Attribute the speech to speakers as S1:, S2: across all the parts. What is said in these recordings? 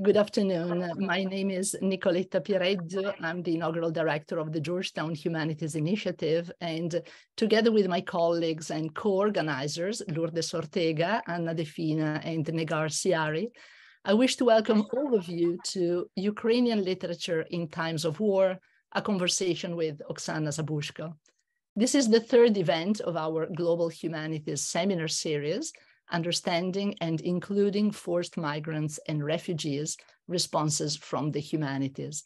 S1: Good afternoon. My name is Nicoletta Piereddu. I'm the inaugural director of the Georgetown Humanities Initiative. And together with my colleagues and co-organizers, Lourdes Ortega, Anna Defina, and Negar Siari, I wish to welcome all of you to Ukrainian Literature in Times of War, a conversation with Oksana Zabuzhko. This is the third event of our Global Humanities Seminar Series, understanding and including forced migrants and refugees responses from the humanities.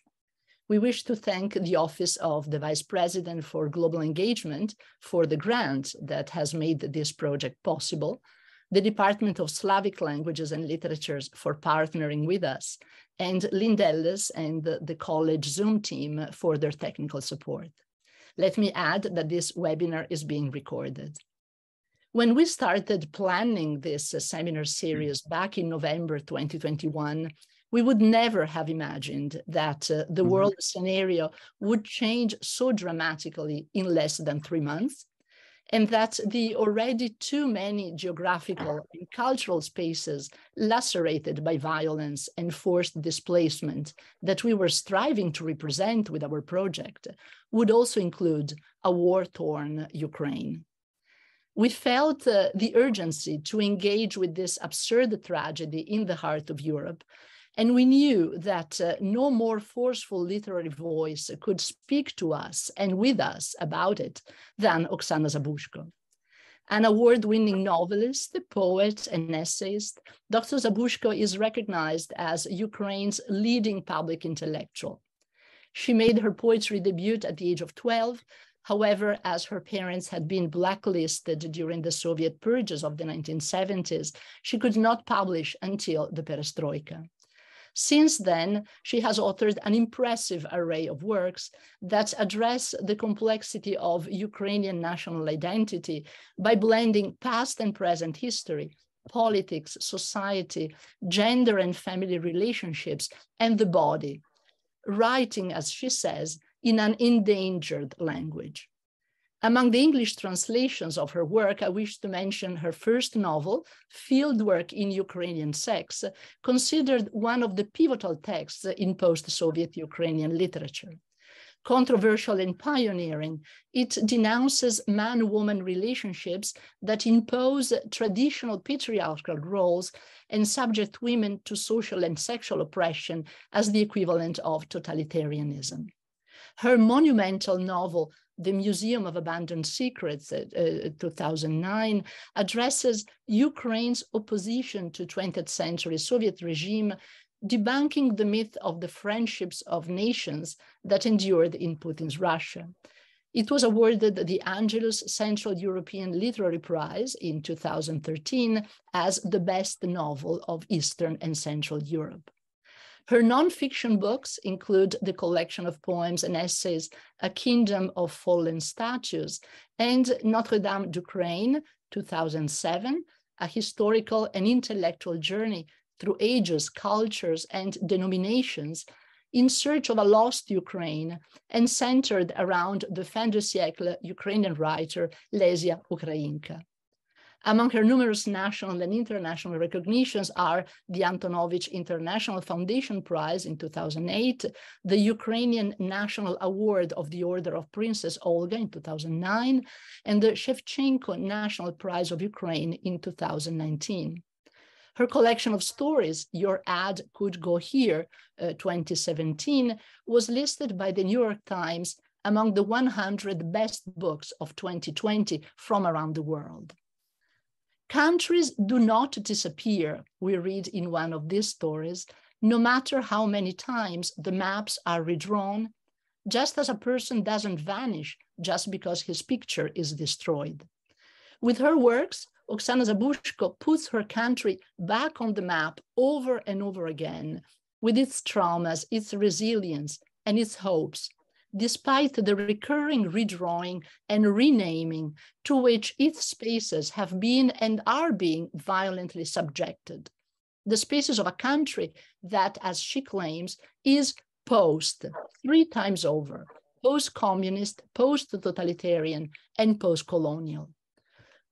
S1: We wish to thank the Office of the Vice President for Global Engagement for the grant that has made this project possible, the Department of Slavic Languages and Literatures for partnering with us, and Lindellis and the, the college Zoom team for their technical support. Let me add that this webinar is being recorded. When we started planning this uh, seminar series back in November 2021, we would never have imagined that uh, the mm-hmm. world scenario would change so dramatically in less than three months, and that the already too many geographical and cultural spaces lacerated by violence and forced displacement that we were striving to represent with our project would also include a war torn Ukraine we felt uh, the urgency to engage with this absurd tragedy in the heart of Europe. And we knew that uh, no more forceful literary voice could speak to us and with us about it than Oksana Zabuzhko. An award winning novelist, poet, and essayist, Dr. Zabuzhko is recognized as Ukraine's leading public intellectual. She made her poetry debut at the age of 12 However, as her parents had been blacklisted during the Soviet purges of the 1970s, she could not publish until the perestroika. Since then, she has authored an impressive array of works that address the complexity of Ukrainian national identity by blending past and present history, politics, society, gender and family relationships, and the body, writing, as she says, in an endangered language. Among the English translations of her work, I wish to mention her first novel, Fieldwork in Ukrainian Sex, considered one of the pivotal texts in post-Soviet Ukrainian literature. Controversial and pioneering, it denounces man-woman relationships that impose traditional patriarchal roles and subject women to social and sexual oppression as the equivalent of totalitarianism. Her monumental novel, The Museum of Abandoned Secrets, uh, uh, 2009, addresses Ukraine's opposition to 20th century Soviet regime, debunking the myth of the friendships of nations that endured in Putin's Russia. It was awarded the Angelus Central European Literary Prize in 2013 as the best novel of Eastern and Central Europe. Her nonfiction books include the collection of poems and essays, A Kingdom of Fallen Statues, and Notre Dame d'Ukraine, 2007, a historical and intellectual journey through ages, cultures, and denominations in search of a lost Ukraine and centered around the fin de siècle Ukrainian writer Lesia Ukrainka. Among her numerous national and international recognitions are the Antonovich International Foundation Prize in 2008, the Ukrainian National Award of the Order of Princess Olga in 2009, and the Shevchenko National Prize of Ukraine in 2019. Her collection of stories, Your Ad Could Go Here, uh, 2017, was listed by the New York Times among the 100 best books of 2020 from around the world. Countries do not disappear, we read in one of these stories, no matter how many times the maps are redrawn, just as a person doesn't vanish just because his picture is destroyed. With her works, Oksana Zabuzhko puts her country back on the map over and over again with its traumas, its resilience, and its hopes, despite the recurring redrawing and renaming to which its spaces have been and are being violently subjected. The spaces of a country that, as she claims, is post three times over, post-communist, post-totalitarian, and post-colonial.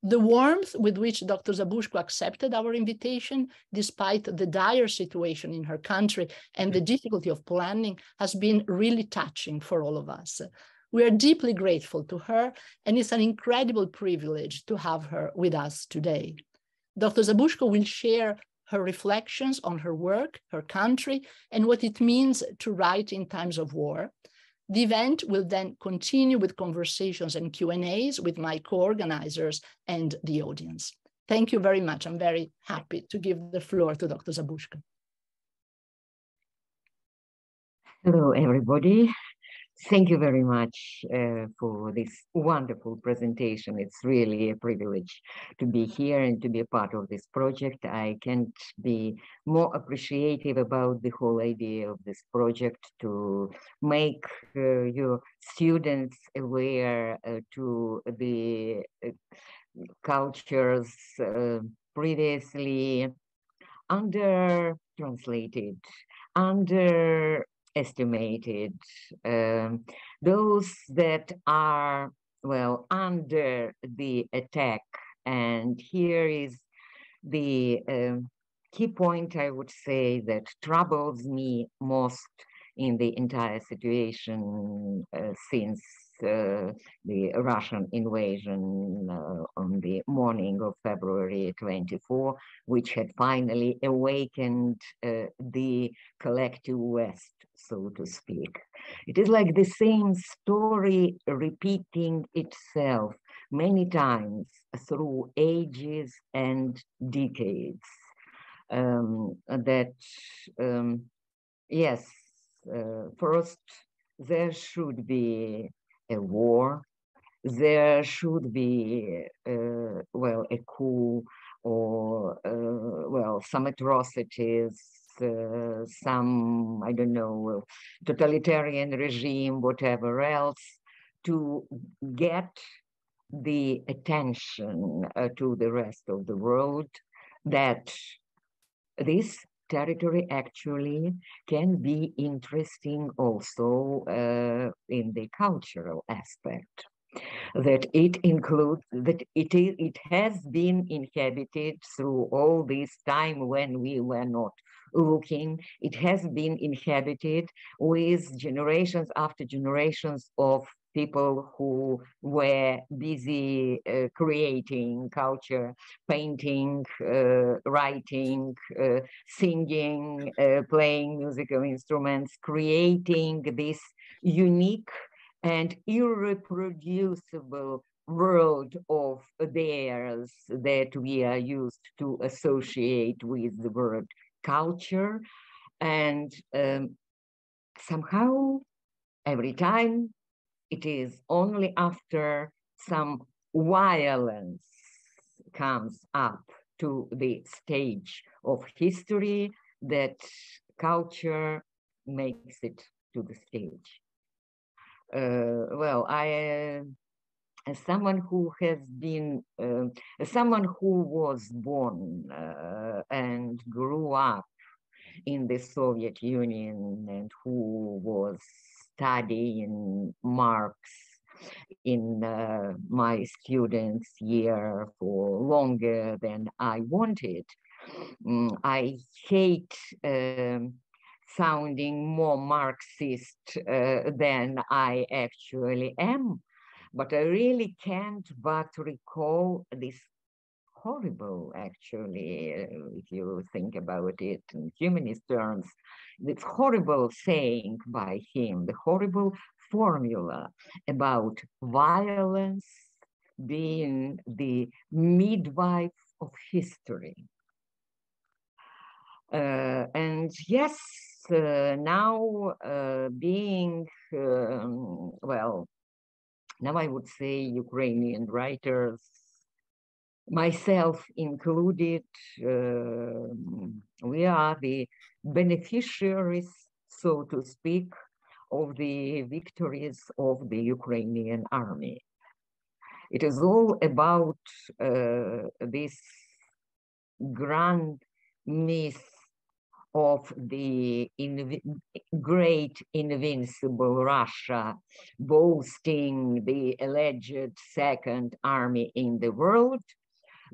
S1: The warmth with which Dr. Zabuzhko accepted our invitation, despite the dire situation in her country and the mm. difficulty of planning, has been really touching for all of us. We are deeply grateful to her, and it's an incredible privilege to have her with us today. Dr. Zabuzhko will share her reflections on her work, her country, and what it means to write in times of war. The event will then continue with conversations and Q&As with my co-organizers and the audience. Thank you very much. I'm very happy to give the floor to Dr. Zabuzhko.
S2: Hello, everybody. Thank you very much uh, for this wonderful presentation. It's really a privilege to be here and to be a part of this project. I can't be more appreciative about the whole idea of this project to make uh, your students aware uh, to the uh, cultures uh, previously under translated, under estimated. Um, those that are, well, under the attack. And here is the um, key point I would say that troubles me most in the entire situation uh, since the Russian invasion uh, on the morning of February 24, which had finally awakened uh, the collective West, so to speak. It is like the same story repeating itself many times through ages and decades. Um, that, um, yes, uh, first, there should be a war, there should be, uh, well, a coup or, uh, well, some atrocities, uh, some, I don't know, totalitarian regime, whatever else, to get the attention uh, to the rest of the world that this territory actually can be interesting also uh, in the cultural aspect. That it includes that it is it has been inhabited through all this time when we were not looking. It has been inhabited with generations after generations of people who were busy uh, creating culture, painting, uh, writing, uh, singing, uh, playing musical instruments, creating this unique and irreproducible world of theirs that we are used to associate with the word culture. And um, somehow, every time it is only after some violence comes up to the stage of history that culture makes it to the stage. Uh, well, I, uh, as someone who has been, uh, someone who was born uh, and grew up in the Soviet Union and who was studying Marx in uh, my students year for longer than I wanted. Mm, I hate um, sounding more Marxist uh, than I actually am, but I really can't but recall this horrible, actually, uh, if you think about it in humanist terms, this horrible saying by him, the horrible formula about violence being the midwife of history. Uh, and yes, uh, now uh, being, um, well, now I would say Ukrainian writers myself included, uh, we are the beneficiaries, so to speak, of the victories of the Ukrainian army. It is all about uh, this grand myth of the great invincible Russia, boasting the alleged second army in the world,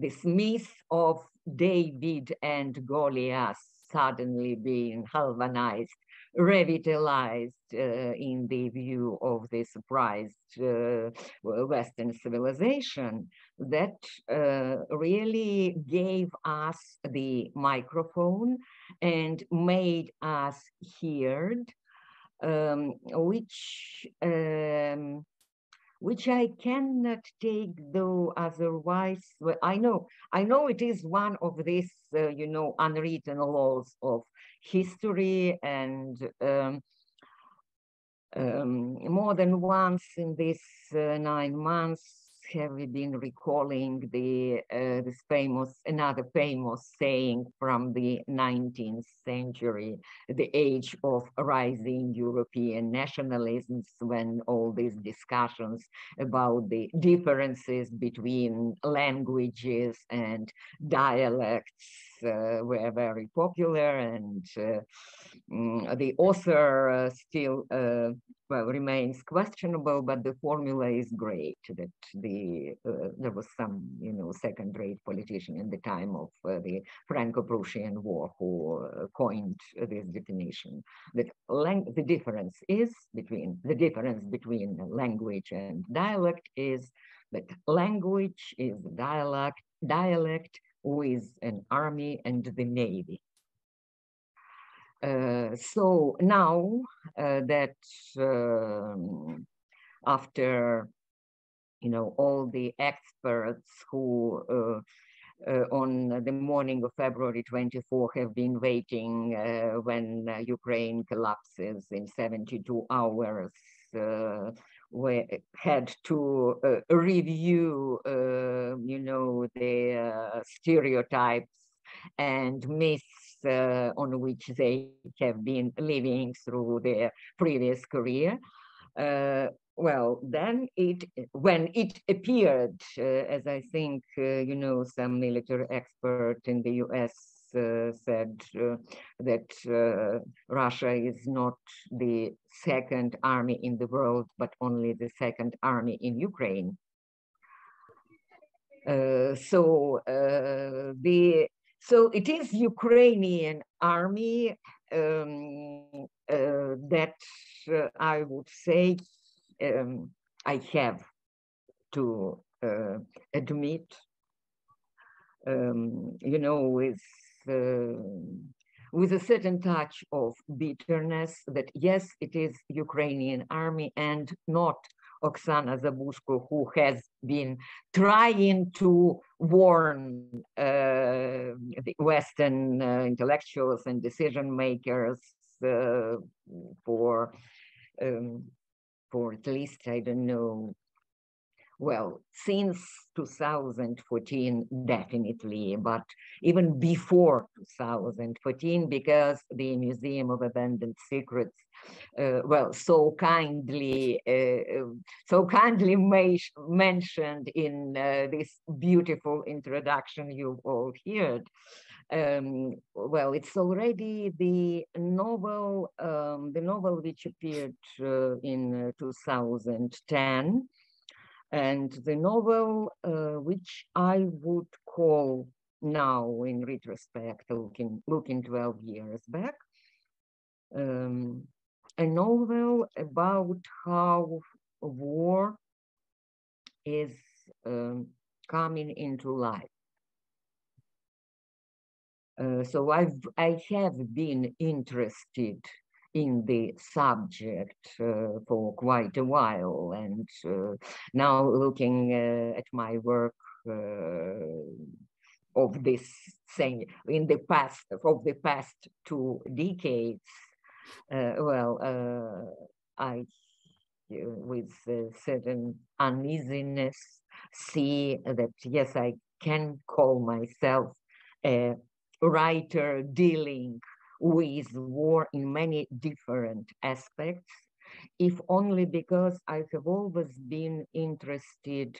S2: this myth of David and Goliath suddenly being galvanized, revitalized uh, in the view of the surprised uh, Western civilization that uh, really gave us the microphone and made us heard, um, which um, which I cannot take though otherwise. Well, I know, I know it is one of these, uh, you know, unwritten laws of history and um, um, more than once in these uh, nine months, have we been recalling the uh, this famous another famous saying from the 19th century, the age of rising European nationalisms, when all these discussions about the differences between languages and dialects were very popular and uh, mm, the author uh, still uh, well, remains questionable, but the formula is great that the uh, there was some, you know, second-rate politician in the time of uh, the Franco-Prussian War who uh, coined this definition. That the difference is between the difference between language and dialect is that language is dialect dialect with an army and the navy. Uh, so now uh, that um, after you know all the experts who uh, uh on the morning of February 24 have been waiting uh, when Ukraine collapses in 72 hours we had to review you know the stereotypes and myths uh, on which they have been living through their previous career. Uh, well, then it when it appeared, uh, as I think uh, you know, some military expert in the U.S. Uh, said uh, that Russia is not the second army in the world, but only the second army in Ukraine. so the so it is Ukrainian army um, uh, that uh, I would say um, I have to uh, admit, um, you know, with uh, with a certain touch of bitterness that yes, it is Ukrainian army and not Oksana Zabuzhko, who has been trying to warn uh, the Western uh, intellectuals and decision makers uh, for um, for at least I don't know well, since 2014, definitely, but even before 2014, because the Museum of Abandoned Secrets, uh, well, so kindly, uh, so kindly mentioned in uh, this beautiful introduction you've all heard. Um, well, it's already the novel, um, the novel which appeared uh, in uh, 2010, and the novel, uh, which I would call now in retrospect, looking, looking 12 years back, um, a novel about how war is um, coming into life. Uh, so I've, I have been interested in the subject uh, for quite a while. And uh, now looking uh, at my work of this thing in the past, of the past two decades, well, I, with certain uneasiness, see that yes, I can call myself a writer dealing with war in many different aspects, if only because I have always been interested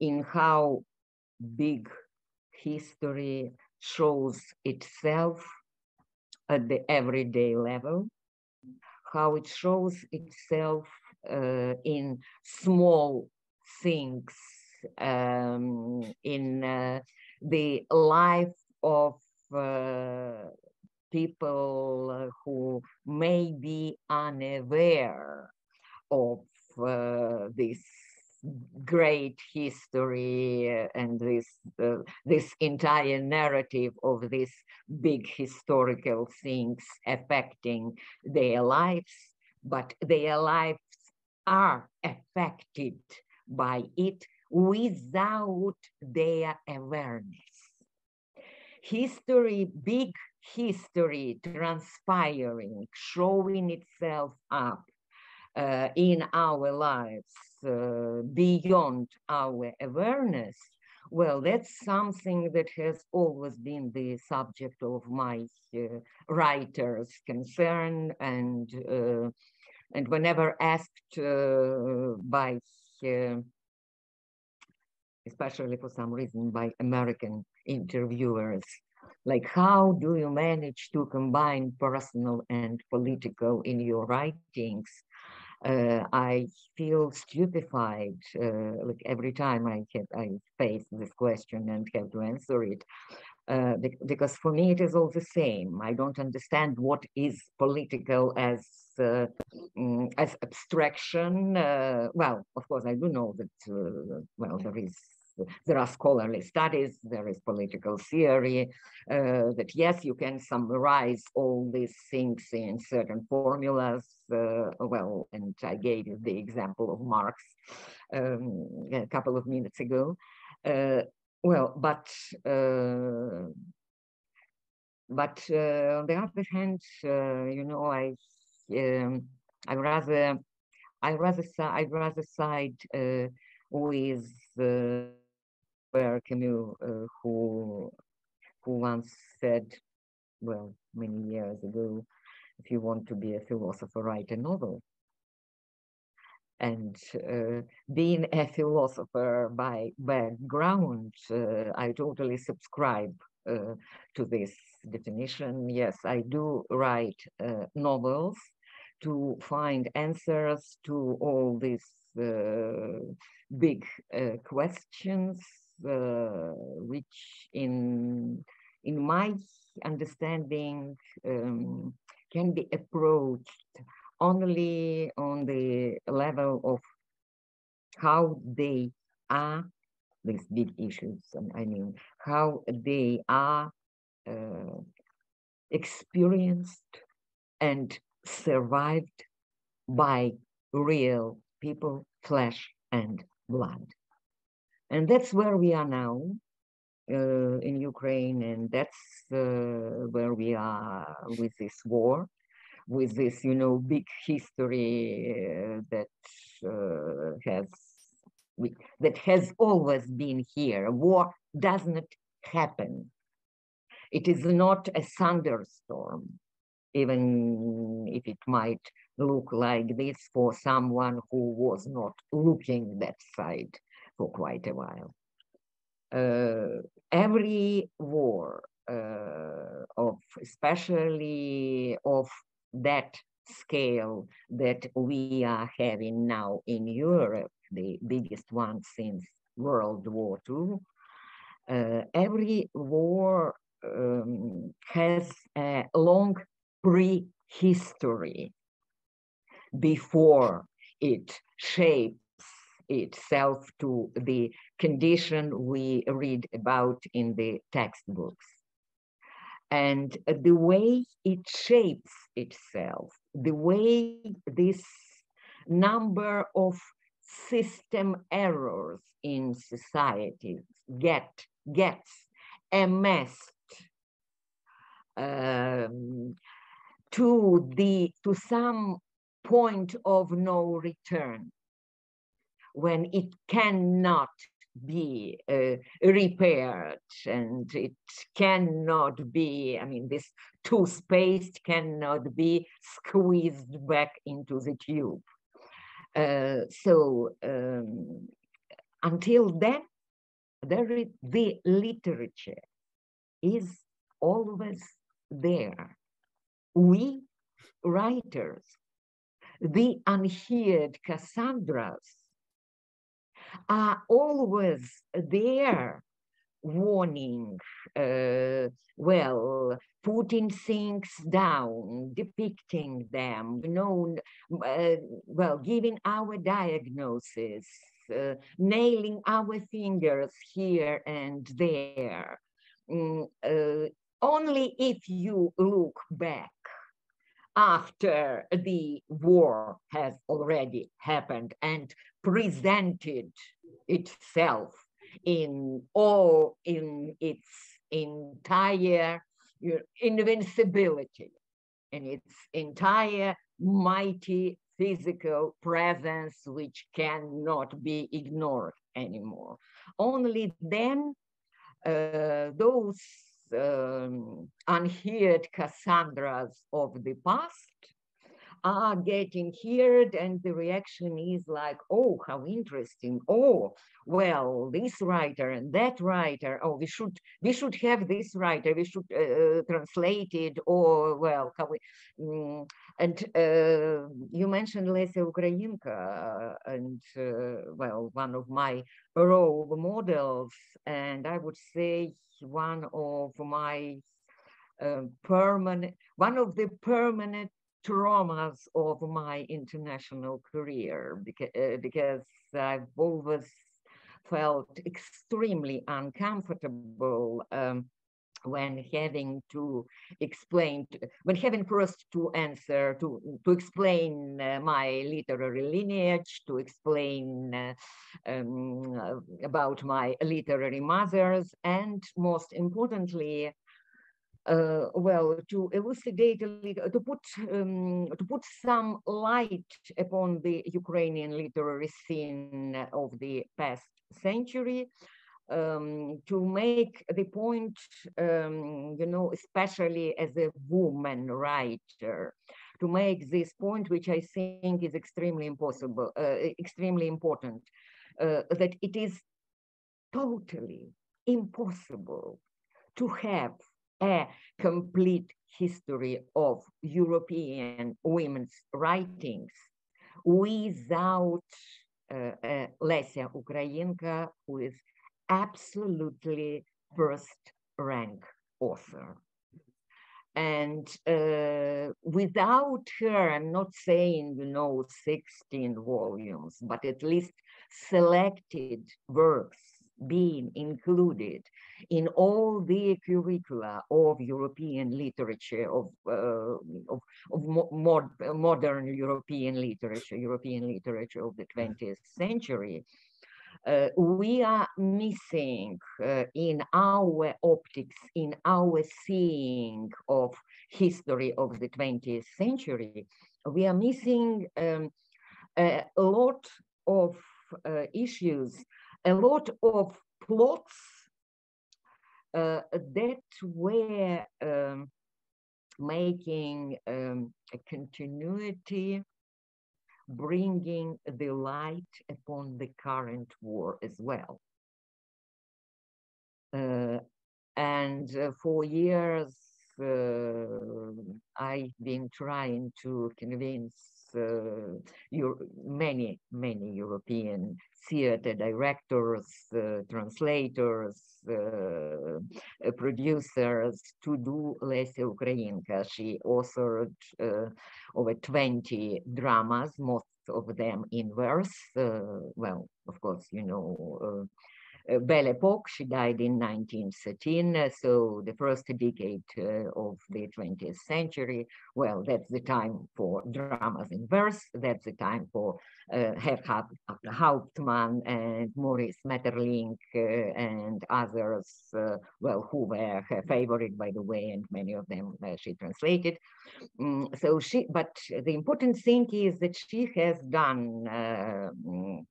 S2: in how big history shows itself at the everyday level, how it shows itself uh, in small things, um, in uh, the life of uh, people who may be unaware of uh, this great history and this uh, this entire narrative of these big historical things affecting their lives but their lives are affected by it without their awareness. History big history transpiring showing itself up uh, in our lives uh, beyond our awareness, well, that's something that has always been the subject of my uh, writer's concern and uh, and whenever asked uh, by uh, especially for some reason by American interviewers like how do you manage to combine personal and political in your writings uh, I feel stupefied uh, like every time I have, I face this question and have to answer it. Uh, because for me it is all the same. I don't understand what is political as uh, mm, as abstraction. Uh, well, of course, I do know that uh, well there is there are scholarly studies, there is political theory, uh, that yes, you can summarize all these things in certain formulas. Uh, well, and I gave you the example of Marx um, a couple of minutes ago. Uh, well, but uh, but uh, on the other hand, uh, you know, I um, I rather I rather I rather side with where Camus, uh, who who once said, well, many years ago, if you want to be a philosopher, write a novel. And uh, being a philosopher by background, uh, I totally subscribe uh, to this definition. Yes, I do write uh, novels to find answers to all these uh, big uh, questions which in in my understanding um, can be approached only on the level of how they are these big issues and i mean how they are uh, experienced and survived by real people flesh and blood and that's where we are now uh, in Ukraine, and that's uh, where we are with this war, with this, you know, big history uh, that uh, has we, that has always been here. War does not happen. It is not a thunderstorm, even if it might look like this for someone who was not looking that side for quite a while. Uh, every war uh, of especially of that scale that we are having now in Europe, the biggest one since World War II, uh, every war um, has a long prehistory before it shaped itself to the condition we read about in the textbooks. And the way it shapes itself, the way this number of system errors in societies get gets amassed um, to the to some point of no return when it cannot be uh, repaired and it cannot be, I mean, this toothpaste cannot be squeezed back into the tube. Uh, so um, until then, there is, the literature is always there. we writers, the unheard Cassandras, are always there warning, uh, well, putting things down, depicting them, you know, uh, well, giving our diagnosis, uh, nailing our fingers here and there. Mm, uh, only if you look back after the war has already happened and presented itself in all in its entire invincibility in its entire mighty physical presence which cannot be ignored anymore. Only then uh, those um, unheard cassandras of the past are getting heard and the reaction is like oh how interesting. Oh well this writer and that writer. Oh we should we should have this writer. We should uh, uh translate it. Or well we, um, and uh, you mentioned Lesia Ukrainka and uh, well one of my role models and I would say one of my uh, permanent one of the permanent traumas of my international career because, uh, because I've always felt extremely uncomfortable um, when having to explain, when having first to answer, to, to explain uh, my literary lineage, to explain uh, um, about my literary mothers, and most importantly, uh, well, to elucidate, to put um, to put some light upon the Ukrainian literary scene of the past century, um, to make the point, um, you know, especially as a woman writer, to make this point, which I think is extremely impossible, uh, extremely important, uh, that it is totally impossible to have a complete history of European women's writings without uh, uh, Ukrainka, who is absolutely first rank author. And uh, without her, I'm not saying, you know, 16 volumes, but at least selected works being included in all the curricula of European literature, of, uh, of, of mo modern European literature, European literature of the 20th century, uh, we are missing uh, in our optics, in our seeing of history of the 20th century, we are missing um, a lot of uh, issues a lot of plots uh, that were um, making um, a continuity, bringing the light upon the current war as well. Uh, and uh, for years, uh, I've been trying to convince uh, many, many European theater directors, uh, translators, uh, producers to do Lesia Ukrainka. She authored over 20 dramas, most of them in verse. well, of course, you know, uh, Belle Epoque. She died in 1913, uh, so the first decade uh, of the 20th century. Well, that's the time for dramas in verse. That's the time for uh, Erhard Hauptmann and Maurice Maeterlinck uh, and others, uh, well, who were her favorite, by the way, and many of them she translated. Um, so she, but the important thing is that she has done mm,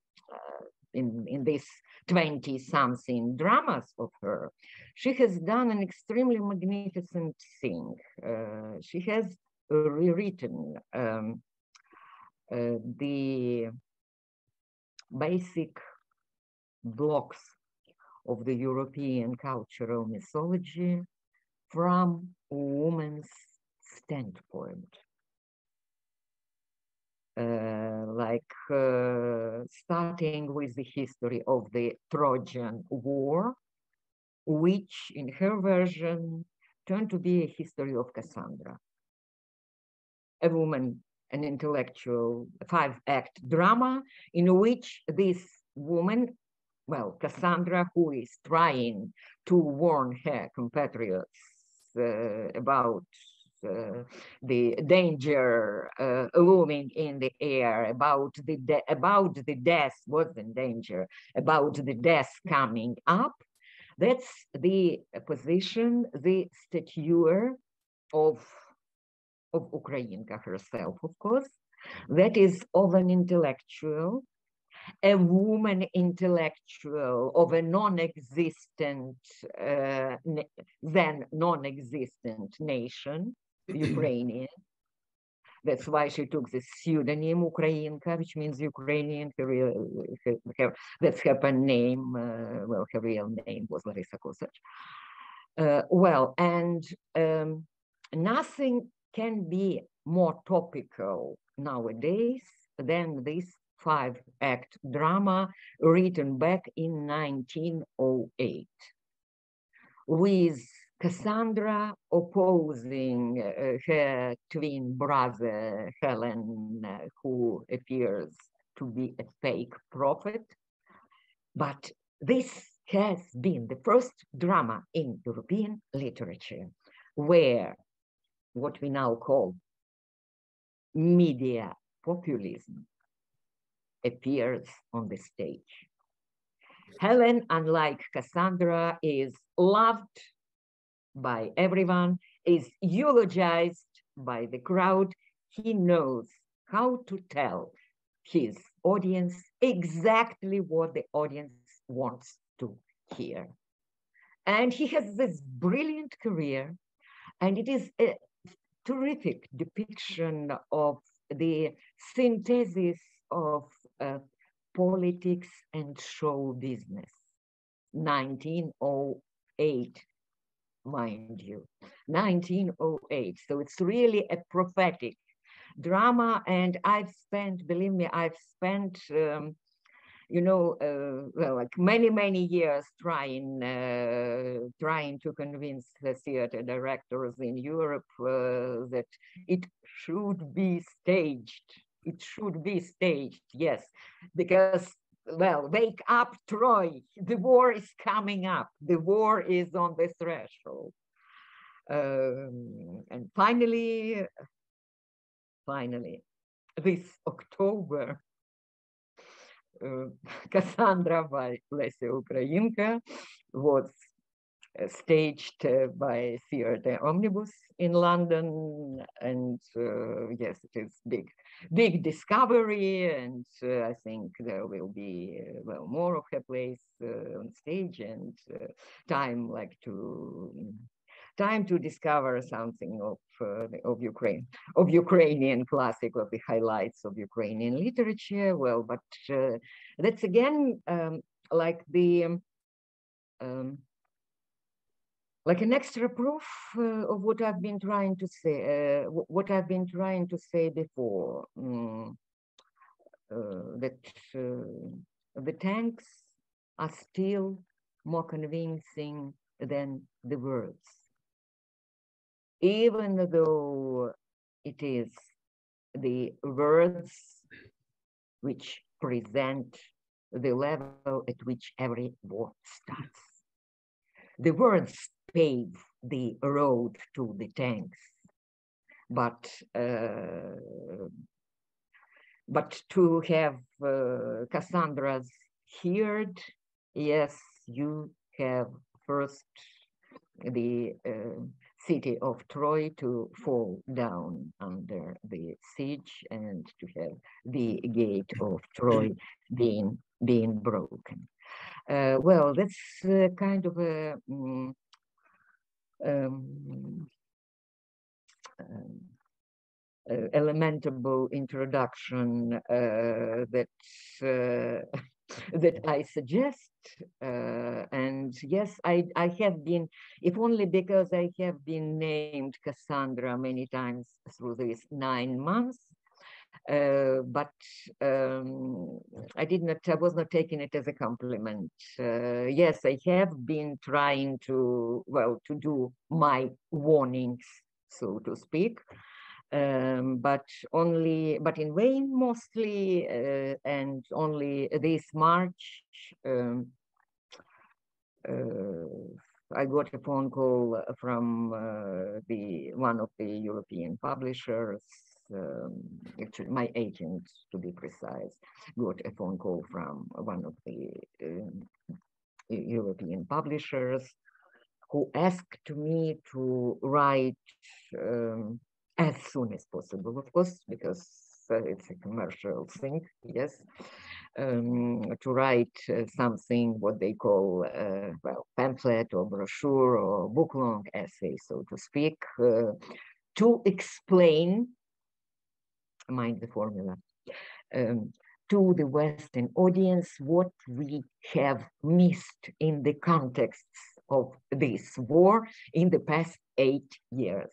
S2: in, in this 20 something dramas of her, she has done an extremely magnificent thing. Uh, she has rewritten um, uh, the basic blocks of the European cultural mythology from a woman's standpoint. Uh, like uh, starting with the history of the Trojan War, which in her version turned to be a history of Cassandra, a woman, an intellectual five act drama in which this woman, well, Cassandra, who is trying to warn her compatriots uh, about uh, the danger uh, looming in the air, about the about the death was in danger, about the death coming up. That's the position, the stature of of Ukrainka herself, of course. That is of an intellectual, a woman intellectual of a non-existent, uh, then non-existent nation, Ukrainian. That's why she took the pseudonym Ukrainka, which means Ukrainian. Her, real, her, her that's her name. Uh, well, her real name was Larissa Kosach. Uh, well, and um, nothing can be more topical nowadays than this five act drama written back in 1908 with Cassandra opposing uh, her twin brother Helen, uh, who appears to be a fake prophet. But this has been the first drama in European literature where what we now call media populism appears on the stage. Helen, unlike Cassandra, is loved by everyone, is eulogized by the crowd. He knows how to tell his audience exactly what the audience wants to hear. And he has this brilliant career, and it is a terrific depiction of the synthesis of uh, politics and show business. 1908 mind you, 1908. So it's really a prophetic drama. And I've spent, believe me, I've spent, um, you know, uh, well, like many, many years trying, uh, trying to convince the theater directors in Europe uh, that it should be staged. It should be staged, yes, because well, wake up, Troy. The war is coming up. The war is on the threshold. Um, and finally, finally, this October, uh, Cassandra Lesia Ukrainka was staged uh, by Theatre Omnibus in London. And uh, yes, it is big big discovery, and uh, I think there will be uh, well more of her place uh, on stage and time like to time to discover something of uh, of Ukraine, of Ukrainian classic, of the highlights of Ukrainian literature. Well, but uh, that's again um, like the um, like an extra proof uh, of what I've been trying to say, uh, what I've been trying to say before, um, uh, that uh, the tanks are still more convincing than the words. Even though it is the words which present the level at which every war starts. The words pave the road to the tanks. But uh, but to have uh, Cassandra's heard, yes, you have first the uh, city of Troy to fall down under the siege and to have the gate of Troy being being broken. Uh, well, that's uh, kind of a um, um, uh, elementable introduction uh, that uh, that I suggest. Uh, and yes, I, I have been, if only because I have been named Cassandra many times through these nine months, uh, but um, I did not, I was not taking it as a compliment. Uh, yes, I have been trying to, well, to do my warnings, so to speak, um, but only, but in vain mostly, uh, and only this March, um, uh, I got a phone call from uh, the one of the European publishers um, actually my agent, to be precise, got a phone call from one of the um, European publishers who asked me to write um, as soon as possible, of course, because uh, it's a commercial thing, yes, um, to write uh, something what they call, uh, well, pamphlet or brochure or book-long essay, so to speak, uh, to explain mind the formula, um, to the Western audience what we have missed in the context of this war in the past eight years.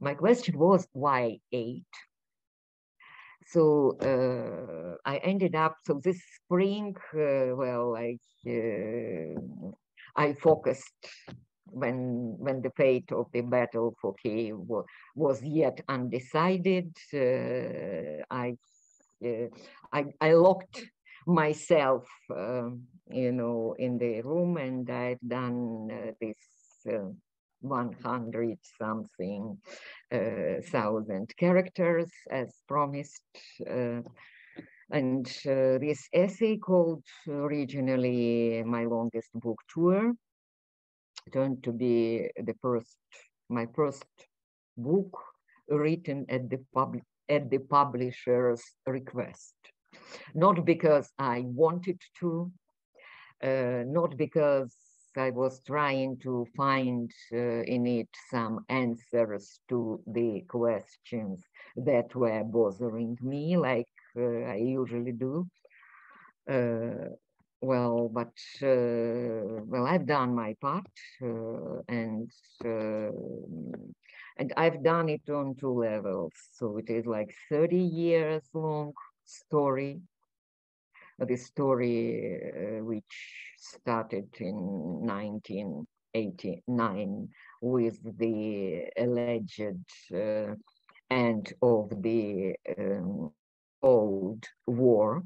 S2: My question was, why eight? So uh, I ended up, so this spring, uh, well, I, uh, I focused when when the fate of the battle for Kiev was, yet undecided, uh, I, uh, I, I locked myself, um, you know, in the room, and I've done uh, this. Uh, 100 something uh, thousand characters as promised uh, and this essay called originally my longest book tour turned to be the first, my first book written at the pub at the publisher's request. Not because I wanted to, uh, not because I was trying to find uh, in it some answers to the questions that were bothering me, like uh, I usually do. Uh, well, but uh, well, I've done my part, uh, and uh, and I've done it on two levels. So it is like thirty years long story. The story uh, which started in 1989 with the alleged uh, end of the um, old war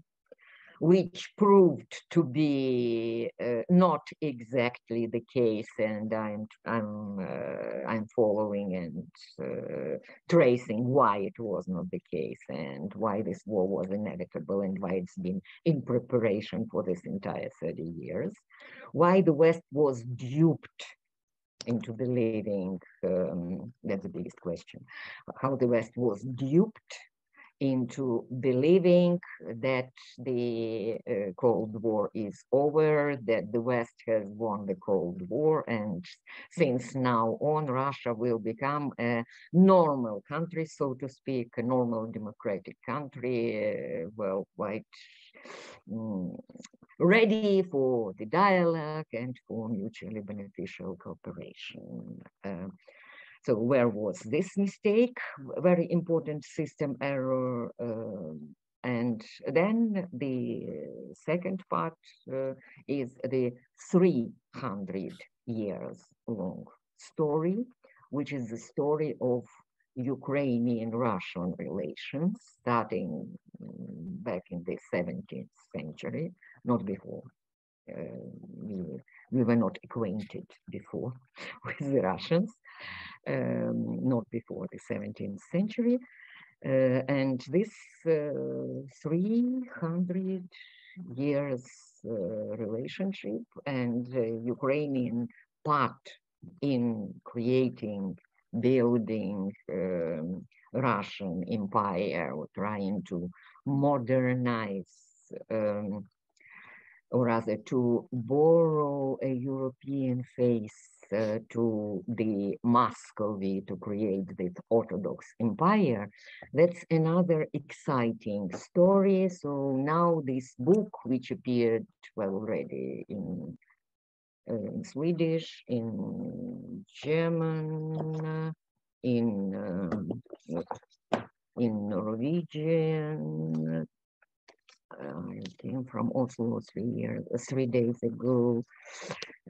S2: which proved to be uh, not exactly the case, and I'm I'm uh, I'm following and uh, tracing why it was not the case and why this war was inevitable and why it's been in preparation for this entire 30 years, why the West was duped into believing um, that's the biggest question how the west was duped into believing that the uh, Cold War is over, that the West has won the Cold War, and since now on, Russia will become a normal country, so to speak, a normal democratic country, uh, well, quite um, ready for the dialogue and for mutually beneficial cooperation. Uh, so where was this mistake? Very important system error. Uh, and then the second part uh, is the 300 years long story, which is the story of Ukrainian-Russian relations starting mm, back in the 17th century, not before. Uh, we, we were not acquainted before with the Russians um, not before the 17th century. Uh, and this uh, 300 years uh, relationship and Ukrainian part in creating, building um, Russian empire, trying to modernize um, or rather to borrow a European face uh, to the Muscovy to create this Orthodox empire. That's another exciting story. So now this book, which appeared well already in, uh, in Swedish, in German, in um, in Norwegian, I came from Oslo three years, three days ago,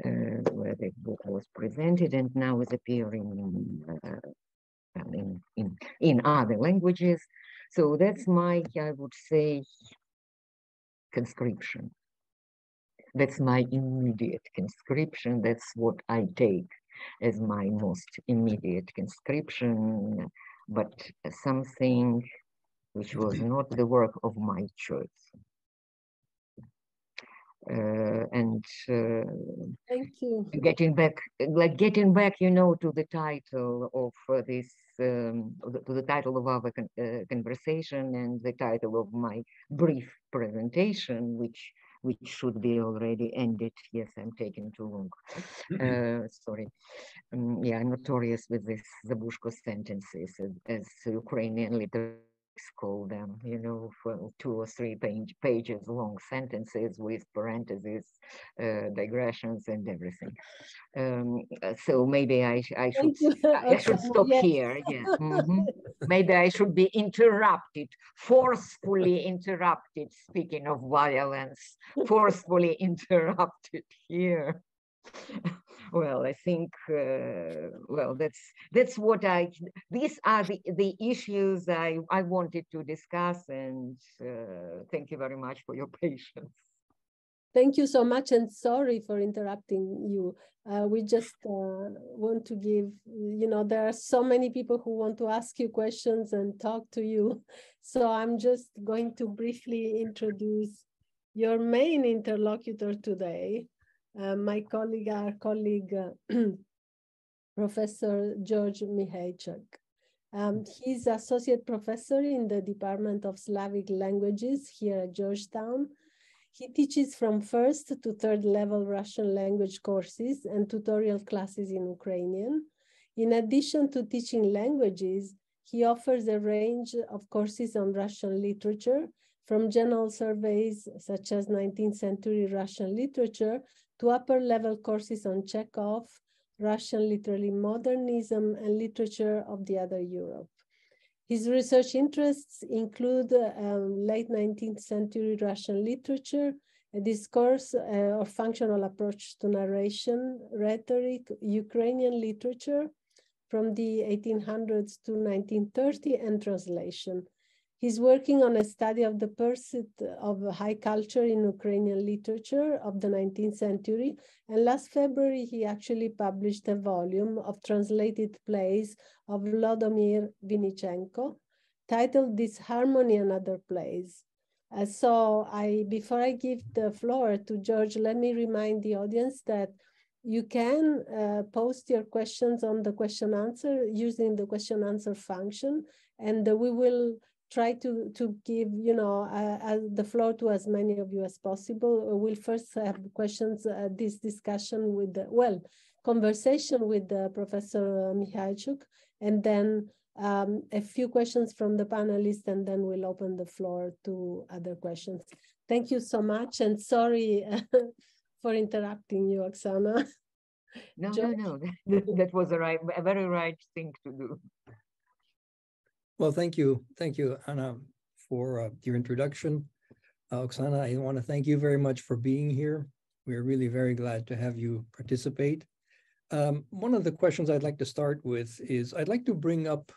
S2: uh, where the book was presented, and now is appearing in, uh, in, in in other languages. So that's my, I would say, conscription. That's my immediate conscription. That's what I take as my most immediate conscription, but something which was not the work of my choice. Uh, and uh,
S3: thank you.
S2: getting back like getting back you know to the title of uh, this um, to the title of our con uh, conversation and the title of my brief presentation which which should be already ended. Yes i'm taking too long. Uh, sorry. Um, yeah i'm notorious with this Zabuzhko sentences as, as ukrainian literature call them, you know, for two or three page, pages long sentences with parentheses, uh, digressions, and everything. Um, uh, so maybe I, I should I should stop yes. here. Yes. Mm -hmm. maybe I should be interrupted, forcefully interrupted. Speaking of violence, forcefully interrupted here. Well, I think, uh, well, that's that's what I, these are the, the issues I, I wanted to discuss and uh, thank you very much for your patience.
S3: Thank you so much and sorry for interrupting you. Uh, we just uh, want to give, you know, there are so many people who want to ask you questions and talk to you. So I'm just going to briefly introduce your main interlocutor today, uh, my colleague, our colleague, uh, Professor George Mihaychuk. Um, he's associate professor in the Department of Slavic Languages here at Georgetown. He teaches from first to third level Russian language courses and tutorial classes in Ukrainian. In addition to teaching languages, he offers a range of courses on Russian literature, from general surveys such as 19th century Russian literature to upper level courses on Chekhov, Russian literary modernism, and literature of the other Europe. His research interests include um, late 19th century Russian literature, a discourse uh, or functional approach to narration, rhetoric, Ukrainian literature from the 1800s to 1930, and translation. He's working on a study of the pursuit of high culture in Ukrainian literature of the 19th century. And last February, he actually published a volume of translated plays of Volodymyr Vynnychenko titled Disharmony and Other Plays. Uh, so I, before I give the floor to George, let me remind the audience that you can uh, post your questions on the question answer using the question answer function, and we will try to, to give, you know, uh, the floor to as many of you as possible. Uh, we'll first have questions, uh, this discussion with, the, well, conversation with uh, Professor Mihaychuk, and then um, a few questions from the panelists, and then we'll open the floor to other questions. Thank you so much, and sorry for interrupting you, Oksana.
S2: No, no, no, that was a, right, a very right thing to do.
S4: Well, thank you. Thank you, Anna, for uh, your introduction. Uh, Oksana, I want to thank you very much for being here. We're really very glad to have you participate. Um, one of the questions I'd like to start with is I'd like to bring up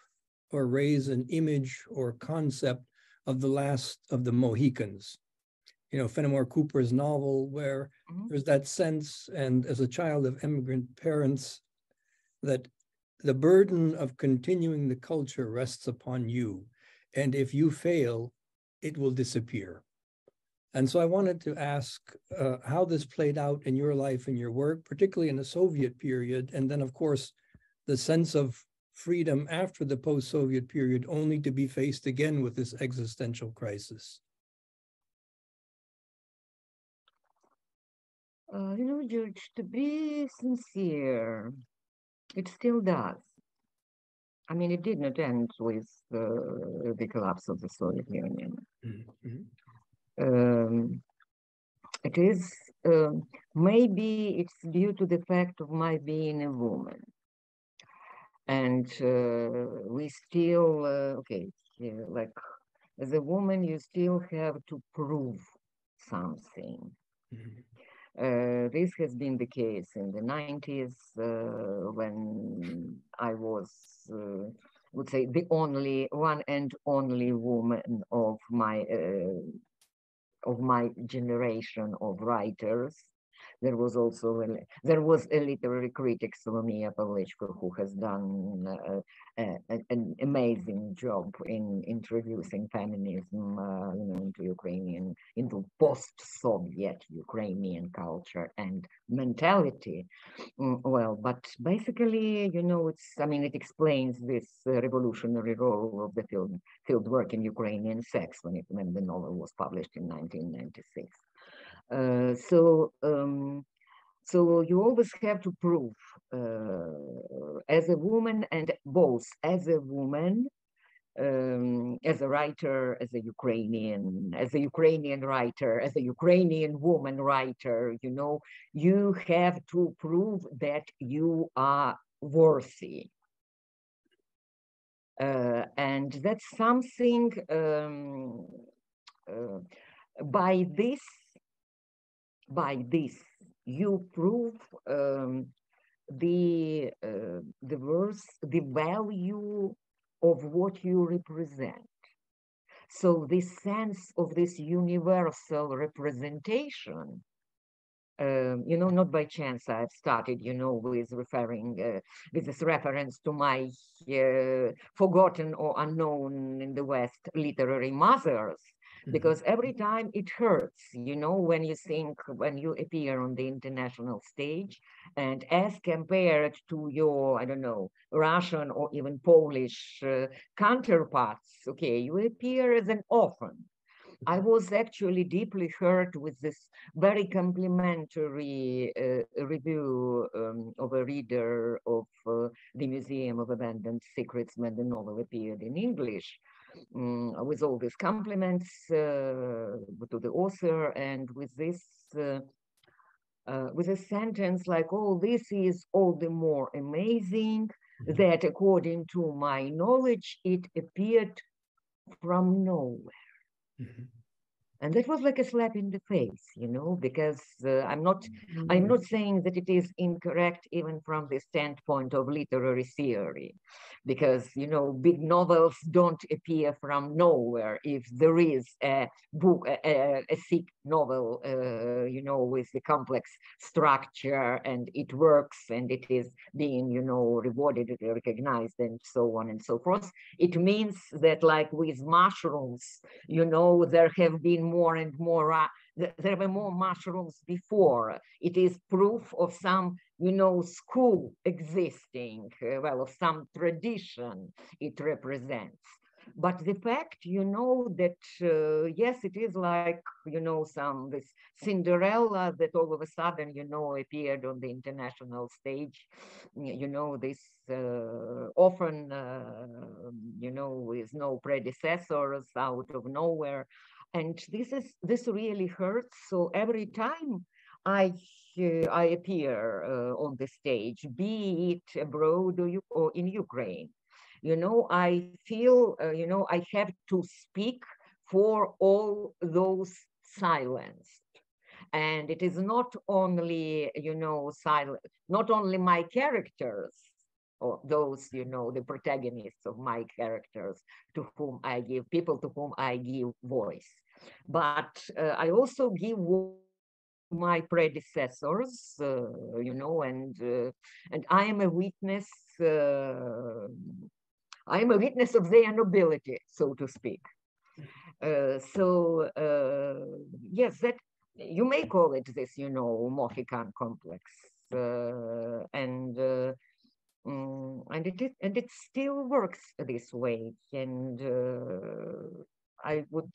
S4: or raise an image or concept of the last of the Mohicans. You know, Fenimore Cooper's novel, where mm -hmm. there's that sense, and as a child of immigrant parents, that the burden of continuing the culture rests upon you. And if you fail, it will disappear. And so I wanted to ask uh, how this played out in your life and your work, particularly in the Soviet period. And then, of course, the sense of freedom after the post Soviet period, only to be faced again with this existential crisis.
S2: Uh, you know, George, to be sincere, it still does. I mean, it did not end with uh, the collapse of the Soviet Union. Mm -hmm. um, it is, uh, maybe it's due to the fact of my being a woman. And uh, we still, uh, okay, yeah, like as a woman, you still have to prove something. Mm -hmm. Uh, this has been the case in the 90s uh, when I was, uh, would say, the only one and only woman of my uh, of my generation of writers there was also a, there was a literary critic, Solomia Pavlychko, who has done uh, uh, an amazing job in introducing feminism, uh, you know, into Ukrainian, into post-Soviet Ukrainian culture and mentality. Mm, well, but basically, you know, it's I mean, it explains this revolutionary role of the field field work in Ukrainian sex when it when the novel was published in 1996. Uh, so um, so you always have to prove uh, as a woman and both as a woman um, as a writer, as a Ukrainian, as a Ukrainian writer, as a Ukrainian woman writer, you know, you have to prove that you are worthy. Uh, and that's something um, uh, by this by this you prove um, the uh, the worth, the value of what you represent. So this sense of this universal representation, um, you know, not by chance I've started, you know, with referring, uh, with this reference to my uh, forgotten or unknown in the West literary mothers. Because every time it hurts, you know, when you think, when you appear on the international stage and as compared to your, I don't know, Russian or even Polish uh, counterparts, okay, you appear as an orphan. I mm-hmm. was actually deeply hurt with this very complimentary uh, review um, of a reader of uh, the Museum of Abandoned Secrets when the novel appeared in English um, with all these compliments uh, to the author and with this uh, uh, with a sentence like, oh, this is all the more amazing mm-hmm. that according to my knowledge, it appeared from nowhere. Mm-hmm and that was like a slap in the face you know because uh, i'm not mm-hmm. i'm not saying that it is incorrect even from the standpoint of literary theory because you know big novels don't appear from nowhere if there is a book a, a thick novel uh, you know with the complex structure and it works and it is being you know rewarded recognized and so on and so forth it means that like with mushrooms you know there have been more and more uh, there were more mushrooms before. It is proof of some, you know, school existing, uh, well, of some tradition it represents. But the fact, you know, that uh, yes, it is like, you know, some this Cinderella that all of a sudden, you know, appeared on the international stage, you know, this uh, often, uh, you know, with no predecessors out of nowhere and this is this really hurts. So every time I uh, I appear uh, on the stage, be it abroad or, or, in Ukraine, you know, I feel uh, you know I have to speak for all those silenced. And it is not only, you know, silent, not only my characters, or those, you know, the protagonists of my characters to whom I give, people to whom I give voice. But uh, I also give my predecessors, uh, you know, and uh, and I am a witness. Uh, I am a witness of their nobility, so to speak. Uh, so uh, yes, that you may call it this, you know, Mohican complex, and um, and it is, and it still works this way. And I would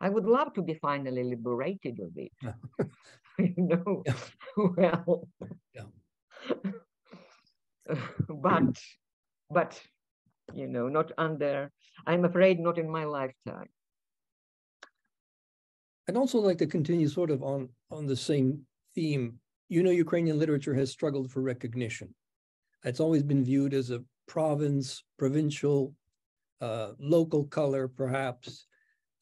S2: I would love to be finally liberated of it. you know, yeah. well, yeah. but, but, you know, not under, I'm afraid not in my lifetime.
S4: I'd also like to continue sort of on, on the same theme. You know, Ukrainian literature has struggled for recognition. It's always been viewed as a province, provincial, uh, local color, perhaps.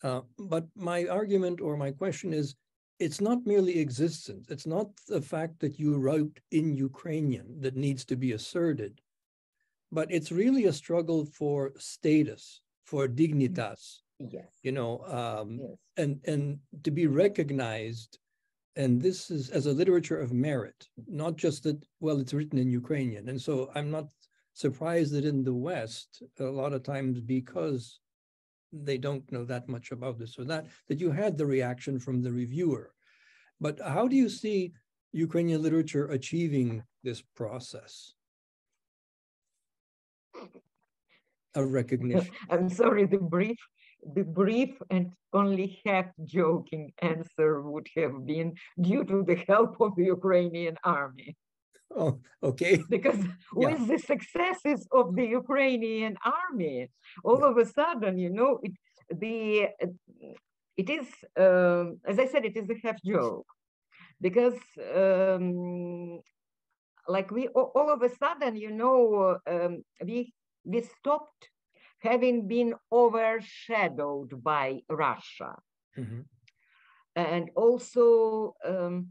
S4: Uh, but my argument or my question is it's not merely existence. It's not the fact that you wrote in Ukrainian that needs to be asserted, but it's really a struggle for status, for dignitas.
S2: Yes.
S4: You know, um, yes. and and to be recognized, and this is as a literature of merit, not just that. Well, it's written in Ukrainian, and so I'm not surprised that in the West, a lot of times because they don't know that much about this or that, that you had the reaction from the reviewer. But how do you see Ukrainian literature achieving this process of recognition?
S2: I'm sorry, the brief, the brief and only half joking answer would have been due to the help of the Ukrainian army.
S4: Oh, okay.
S2: Because yeah. with the successes of the Ukrainian army, all yeah. of a sudden, you know, it, the it is, um, as I said, it is a half joke, because um, like we all of a sudden, you know, um, we we stopped having been overshadowed by Russia, mm-hmm. and also um,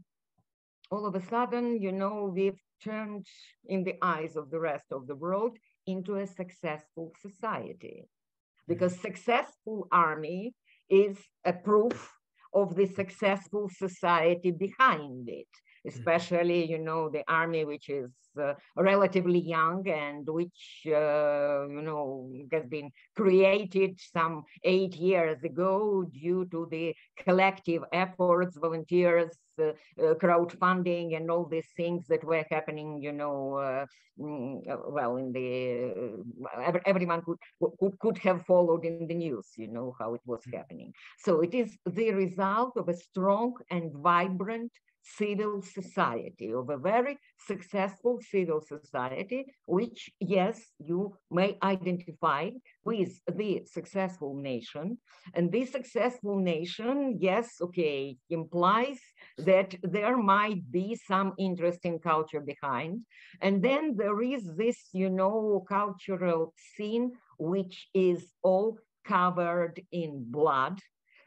S2: all of a sudden, you know, we've turned in the eyes of the rest of the world into a successful society because successful army is a proof of the successful society behind it Mm-hmm. Especially you know the army which is uh, relatively young and which uh, you know has been created some eight years ago due to the collective efforts volunteers uh, uh crowdfunding and all these things that were happening you know uh, mm, uh, well in the everyone could, could could have followed in the news you know how it was mm-hmm. happening so it is the result of a strong and vibrant civil society, of a very successful civil society, which, yes, you may identify with the successful nation. And this successful nation, yes, okay, implies that there might be some interesting culture behind. And then there is this, you know, cultural scene, which is all covered in blood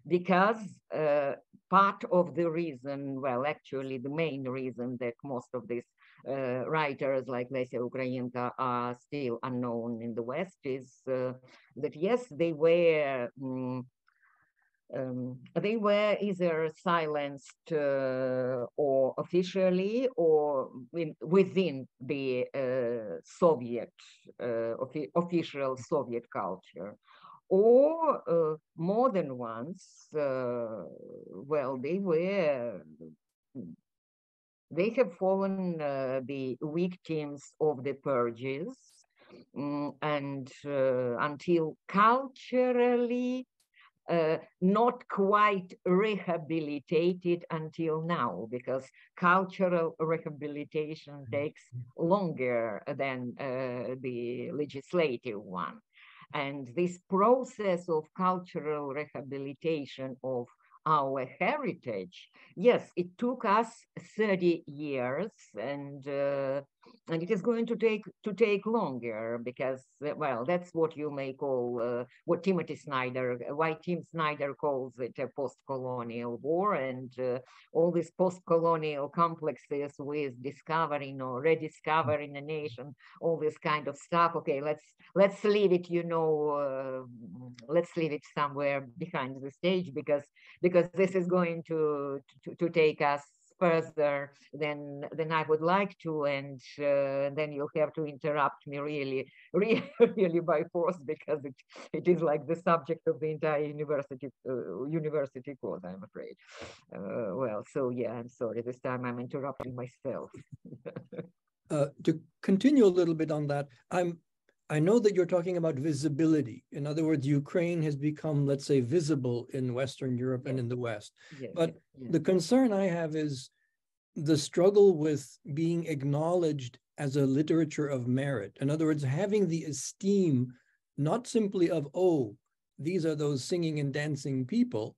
S2: because uh, part of the reason, well, actually the main reason that most of these uh, writers like Lesya Ukrainka are still unknown in the West is uh, that yes, they were um, um, they were either silenced uh, or officially or in, within the uh, Soviet uh, official Soviet culture or uh, more than once, uh, well, they were, they have fallen uh, the victims of the purges um, and uh, until culturally uh, not quite rehabilitated until now because cultural rehabilitation mm-hmm. takes longer than uh, the legislative one. And this process of cultural rehabilitation of our heritage, yes, it took us 30 years and uh, and it is going to take to take longer because well that's what you may call uh, what timothy snyder why tim snyder calls it a post-colonial war. And uh, all these post-colonial complexes with discovering or rediscovering a nation all this kind of stuff. Okay let's let's leave it you know uh, let's leave it somewhere behind the stage because because this is going to to, to take us further than than I would like to, and uh, then you'll have to interrupt me really, really, really by force because it, it is like the subject of the entire university uh, university course. I'm afraid. Uh, well, so yeah, I'm sorry. This time I'm interrupting myself.
S4: Uh, to continue a little bit on that, I'm I know that you're talking about visibility. In other words, Ukraine has become, let's say, visible in Western Europe and in the West. But the concern I have is the struggle with being acknowledged as a literature of merit. In other words, having the esteem not simply of, oh, these are those singing and dancing people,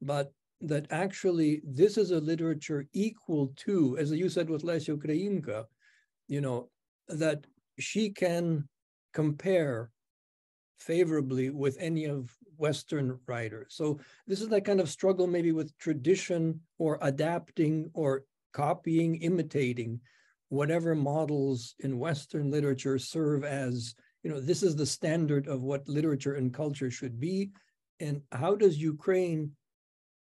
S4: but that actually this is a literature equal to, as you said with Lesya Ukrainka, you know, that she can compare favorably with any of Western writers. So this is that kind of struggle maybe with tradition or adapting or copying, imitating whatever models in Western literature serve as, you know, this is the standard of what literature and culture should be. And how does Ukraine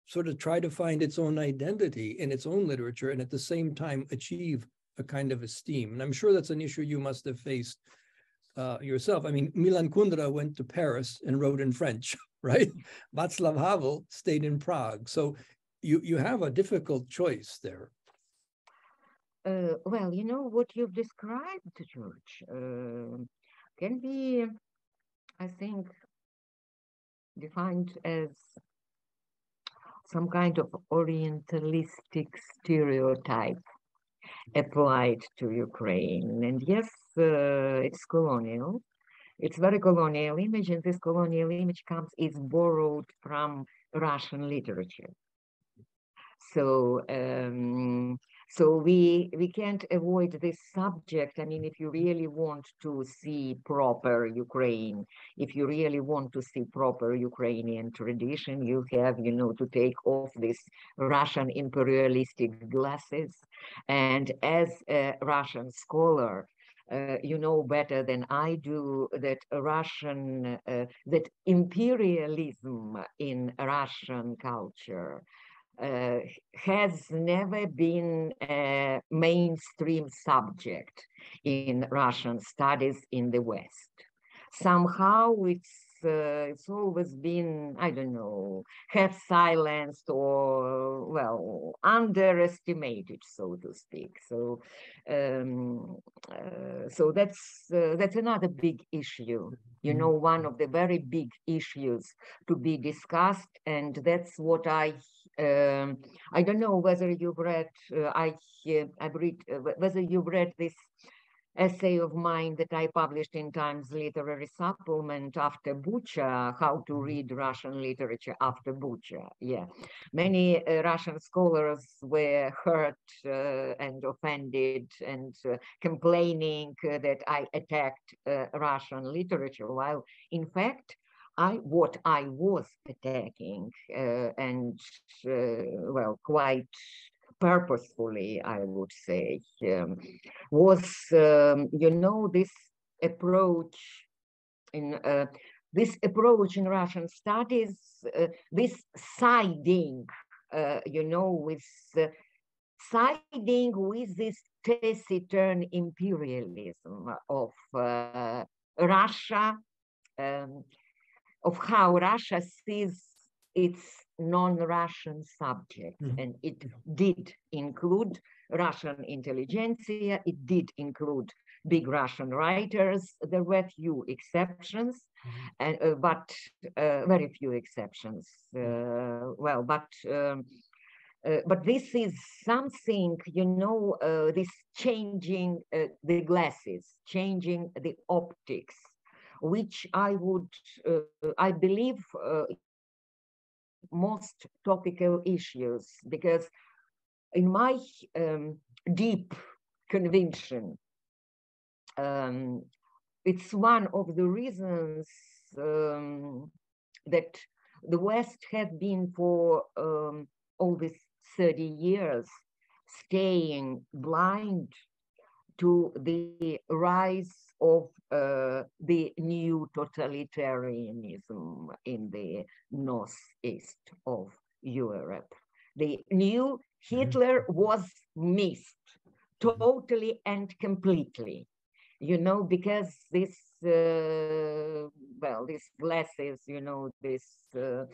S4: sort of try to find its own identity in its own literature and at the same time achieve a kind of esteem? And I'm sure that's an issue you must have faced uh, yourself. I mean, Milan Kundera went to Paris and wrote in French, right? Václav Havel stayed in Prague. So you, you have a difficult choice there.
S2: Uh, well, you know, what you've described, George, uh, can be, I think, defined as some kind of orientalistic stereotype applied to Ukraine. And yes, uh, it's colonial. It's very colonial image, and this colonial image comes is borrowed from Russian literature. So um, so we we can't avoid this subject. I mean, if you really want to see proper Ukraine, if you really want to see proper Ukrainian tradition, you have, you know, to take off this Russian imperialistic glasses. And as a Russian scholar, uh, you know better than I do that Russian, uh, that imperialism in Russian culture uh, has never been a mainstream subject in Russian studies in the West. Somehow it's uh, it's always been I don't know half silenced or well underestimated so to speak. So um, uh, so that's uh, that's another big issue. You know, one of the very big issues to be discussed, and that's what I um, I don't know whether you've read, uh, I, uh, I've read, uh, whether you've read this essay of mine that I published in Times Literary Supplement after Bucha, How to mm-hmm. Read Russian Literature After Bucha. Yeah, many uh, Russian scholars were hurt uh, and offended and uh, complaining that I attacked Russian literature, while in fact, I what I was attacking uh, and uh, well quite purposefully I would say um, was um, you know this approach in uh, this approach in Russian studies uh, this siding uh, you know with uh, siding with this taciturn imperialism of Russia um, of how Russia sees its non-Russian subjects. Mm. And it did include Russian intelligentsia, it did include big Russian writers. There were few exceptions, mm -hmm. and, uh, but uh, very few exceptions. Uh, well, but um, uh, but this is something, you know, uh, this changing uh, the glasses, changing the optics, which I would, uh, I believe, uh, most topical issues, because in my um, deep conviction, um, it's one of the reasons um, that the West had been for um, all these 30 years staying blind to the rise of uh, the new totalitarianism in the northeast of Europe. The new Hitler was missed totally and completely, you know, because this, uh, well, these glasses, you know, this, uh,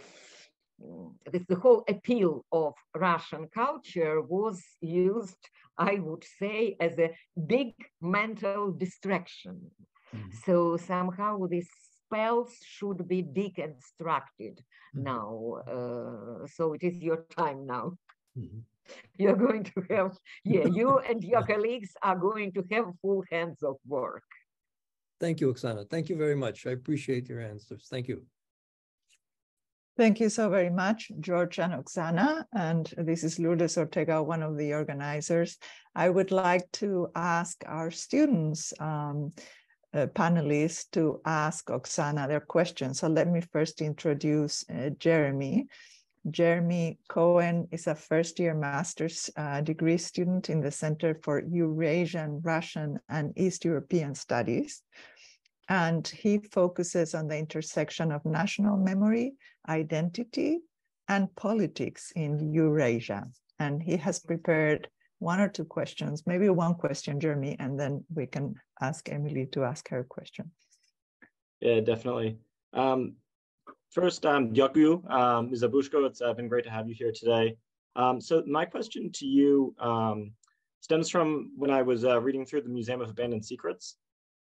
S2: this, the whole appeal of Russian culture was used I would say, as a big mental distraction. Mm-hmm. So somehow these spells should be deconstructed mm-hmm. now. Uh, so it is your time now. Mm-hmm. You're going to have, yeah, you and your colleagues are going to have full hands of work.
S4: Thank you, Oksana. Thank you very much. I appreciate your answers. Thank you.
S5: Thank you so very much, George and Oksana. And this is Lourdes Ortega, one of the organizers. I would like to ask our students, um, uh, panelists, to ask Oksana their questions. So let me first introduce uh, Jeremy. Jeremy Cohen is a first year master's uh, degree student in the Center for Eurasian, Russian, and East European Studies. And he focuses on the intersection of national memory, identity, and politics in Eurasia. And he has prepared one or two questions, maybe one question, Jeremy, and then we can ask Emily to ask her question.
S6: Yeah, definitely. Um, first, um, Gyaku, um, Zabuzhko, it's uh, been great to have you here today. Um, so my question to you um, stems from when I was uh, reading through the Museum of Abandoned Secrets.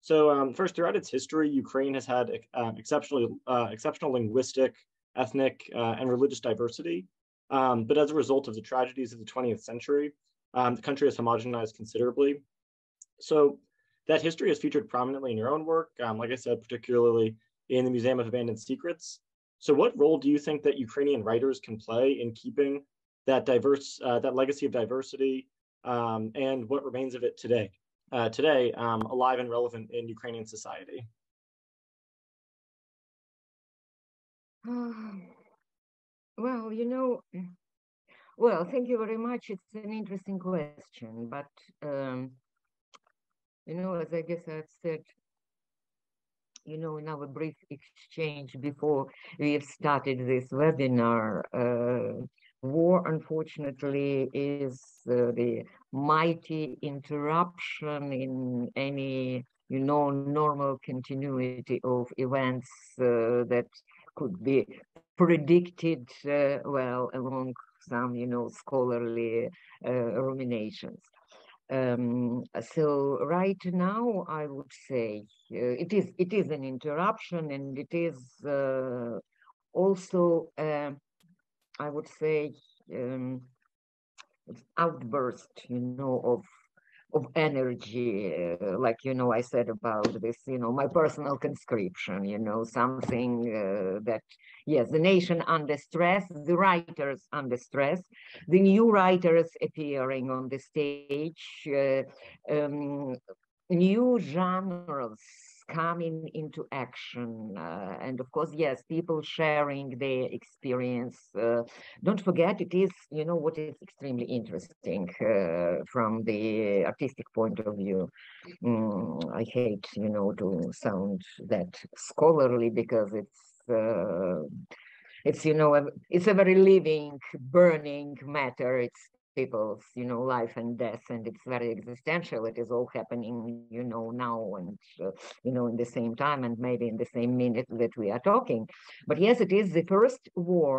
S6: So um, first, throughout its history, Ukraine has had uh, exceptionally uh, exceptional linguistic, ethnic, uh, and religious diversity. Um, but as a result of the tragedies of the 20th century, um, the country has homogenized considerably. So that history is featured prominently in your own work, um, like I said, particularly in the Museum of Abandoned Secrets. So what role do you think that Ukrainian writers can play in keeping that diverse, uh, that legacy of diversity um, and what remains of it today? Uh, today um, alive and relevant in Ukrainian society?
S2: well, you know, well, thank you very much. It's an interesting question, but um, you know, as I guess I've said, you know, in our brief exchange before we have started this webinar, uh, war, unfortunately, is uh, the mighty interruption in any, you know, normal continuity of events uh, that could be predicted uh, well along some, you know, scholarly uh, ruminations. Um, so right now, I would say uh, it is it is an interruption, and it is uh, also I would say, um, outburst, you know, of of energy, uh, like you know, I said about this, you know, my personal conscription, you know, something uh, that yes, the nation under stress, the writers under stress, the new writers appearing on the stage, uh, um, new genres coming into action. Uh, and of course, yes, people sharing their experience. Uh, don't forget, it is, you know, what is extremely interesting uh, from the artistic point of view. Mm, I hate, you know, to sound that scholarly because it's uh, it's you know it's a very living burning matter it's people's you know life and death and it's very existential it is all happening you know now and uh, you know in the same time and maybe in the same minute that we are talking but yes it is the first war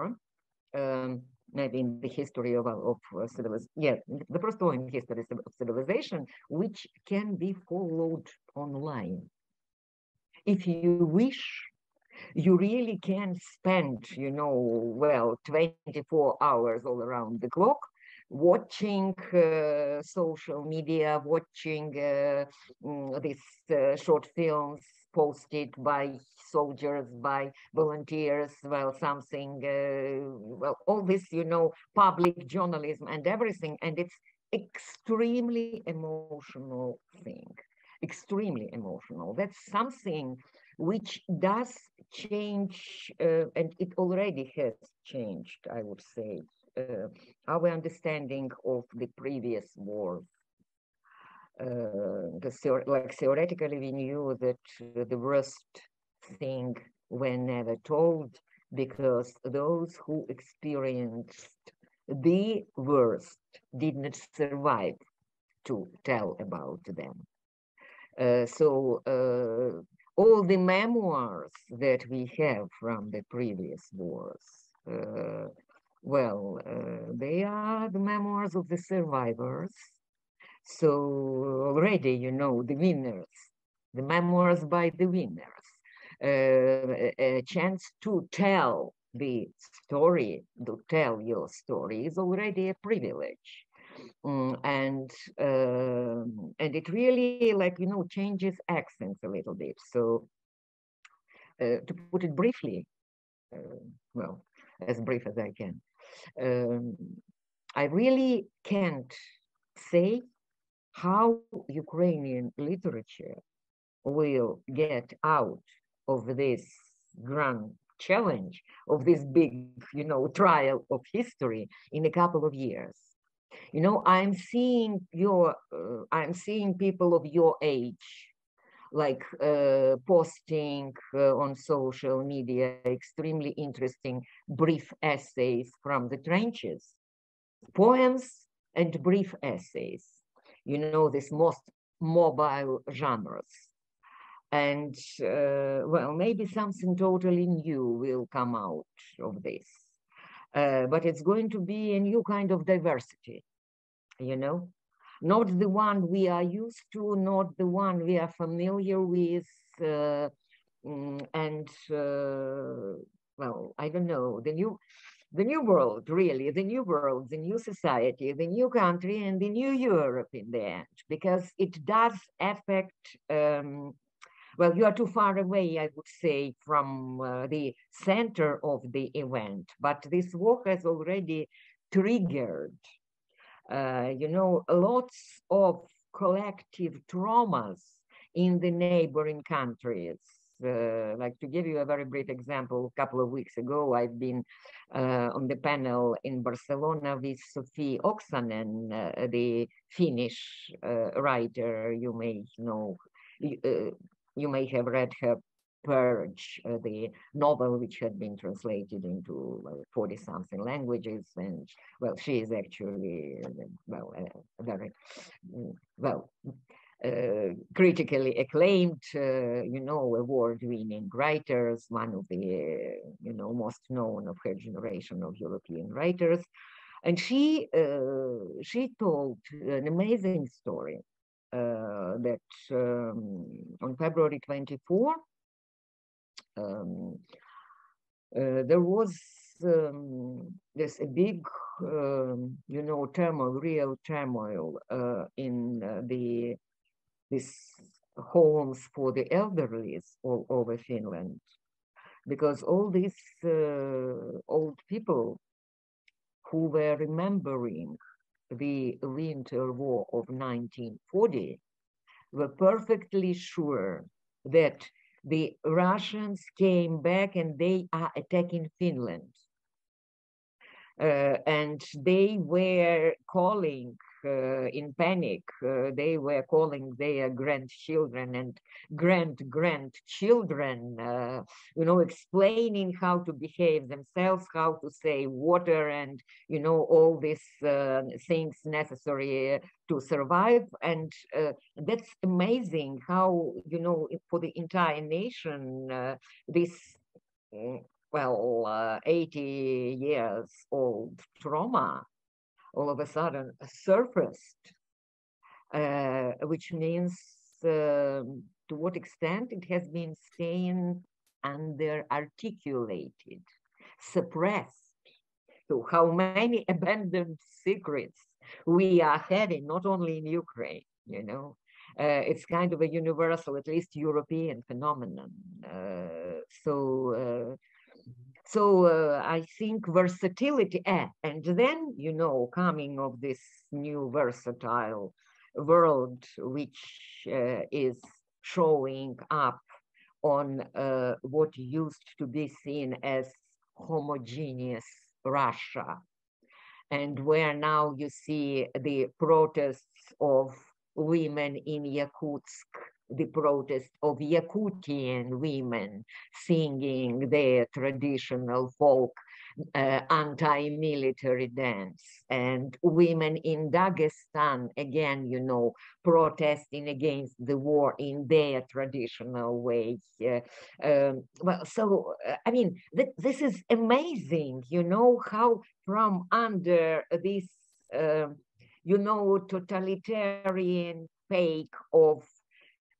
S2: um, maybe in the history of, of uh, civilization, yeah, the first war in history of civilization, which can be followed online. If you wish, you really can spend, you know, well, 24 hours all around the clock watching uh, social media, watching uh, mm, these uh, short films posted by soldiers, by volunteers, well, something, uh, well, all this, you know, public journalism and everything. And it's extremely emotional thing, extremely emotional. That's something which does change, uh, and it already has changed, I would say, our understanding of the previous war. Uh, the, like theoretically, we knew that the worst thing were never told because those who experienced the worst did not survive to tell about them. Uh, so uh, all the memoirs that we have from the previous wars uh, well, uh, they are the memoirs of the survivors. So already, you know, the winners the memoirs by the winners, uh, a chance to tell the story, to tell your story is already a privilege. Mm, and uh, and it really like you know changes accents a little bit. So uh, to put it briefly, uh, well, as brief as I can, um, I really can't say how Ukrainian literature will get out of this grand challenge of this big, you know, trial of history in a couple of years. You know, I'm seeing your, uh, I'm seeing people of your age, like uh, posting uh, on social media extremely interesting brief essays from the trenches, poems and brief essays. You know, this most mobile genres. And uh, well maybe something totally new will come out of this. Uh, but it's going to be a new kind of diversity you know not the one we are used to not the one we are familiar with uh, mm, and uh, well i don't know the new the new world really the new world the new society the new country and the new europe in the end because it does affect um, well, you are too far away, I would say, from uh, the center of the event, but this war has already triggered, uh, you know, lots of collective traumas in the neighboring countries. Uh, like to give you a very brief example, a couple of weeks ago, I've been uh, on the panel in Barcelona with Sofi Oksanen, uh, the Finnish uh, writer you may know, uh, you may have read her Purge, uh, the novel which had been translated into 40 something languages. And well, she is actually, well, uh, very, mm, well, uh, critically acclaimed, uh, you know, award-winning writers, one of the, you know, most known of her generation of European writers. And she, uh, she told an amazing story uh, that um, on February 24, um, uh, there was um, a big, um, you know, turmoil, real turmoil uh, in uh, the this homes for the elderly all over Finland, because all these uh, old people who were remembering the Winter War of 1940 were perfectly sure that the Russians came back and they are attacking Finland. Uh, and they were calling in panic. Uh, they were calling their grandchildren and grand grandchildren, uh, you know, explaining how to behave themselves, how to say water, and you know all these uh, things necessary to survive. And uh, that's amazing how you know for the entire nation uh, this mm, well, uh, 80 years old trauma all of a sudden surfaced, uh, which means uh, to what extent it has been staying under articulated, suppressed. So how many abandoned secrets we are having, not only in Ukraine, you know, uh, it's kind of a universal, at least European phenomenon. Uh, so uh, so uh, I think versatility, eh, and then, you know, coming of this new versatile world, which uh, is showing up on uh, what used to be seen as homogeneous Russia. And where now you see the protests of women in Yakutsk the protest of Yakutian women singing their traditional folk uh, anti-military dance and women in Dagestan, again, you know, protesting against the war in their traditional way. Uh, um, well, so, uh, I mean, th this is amazing, you know, how from under this, um, you know, totalitarian fake of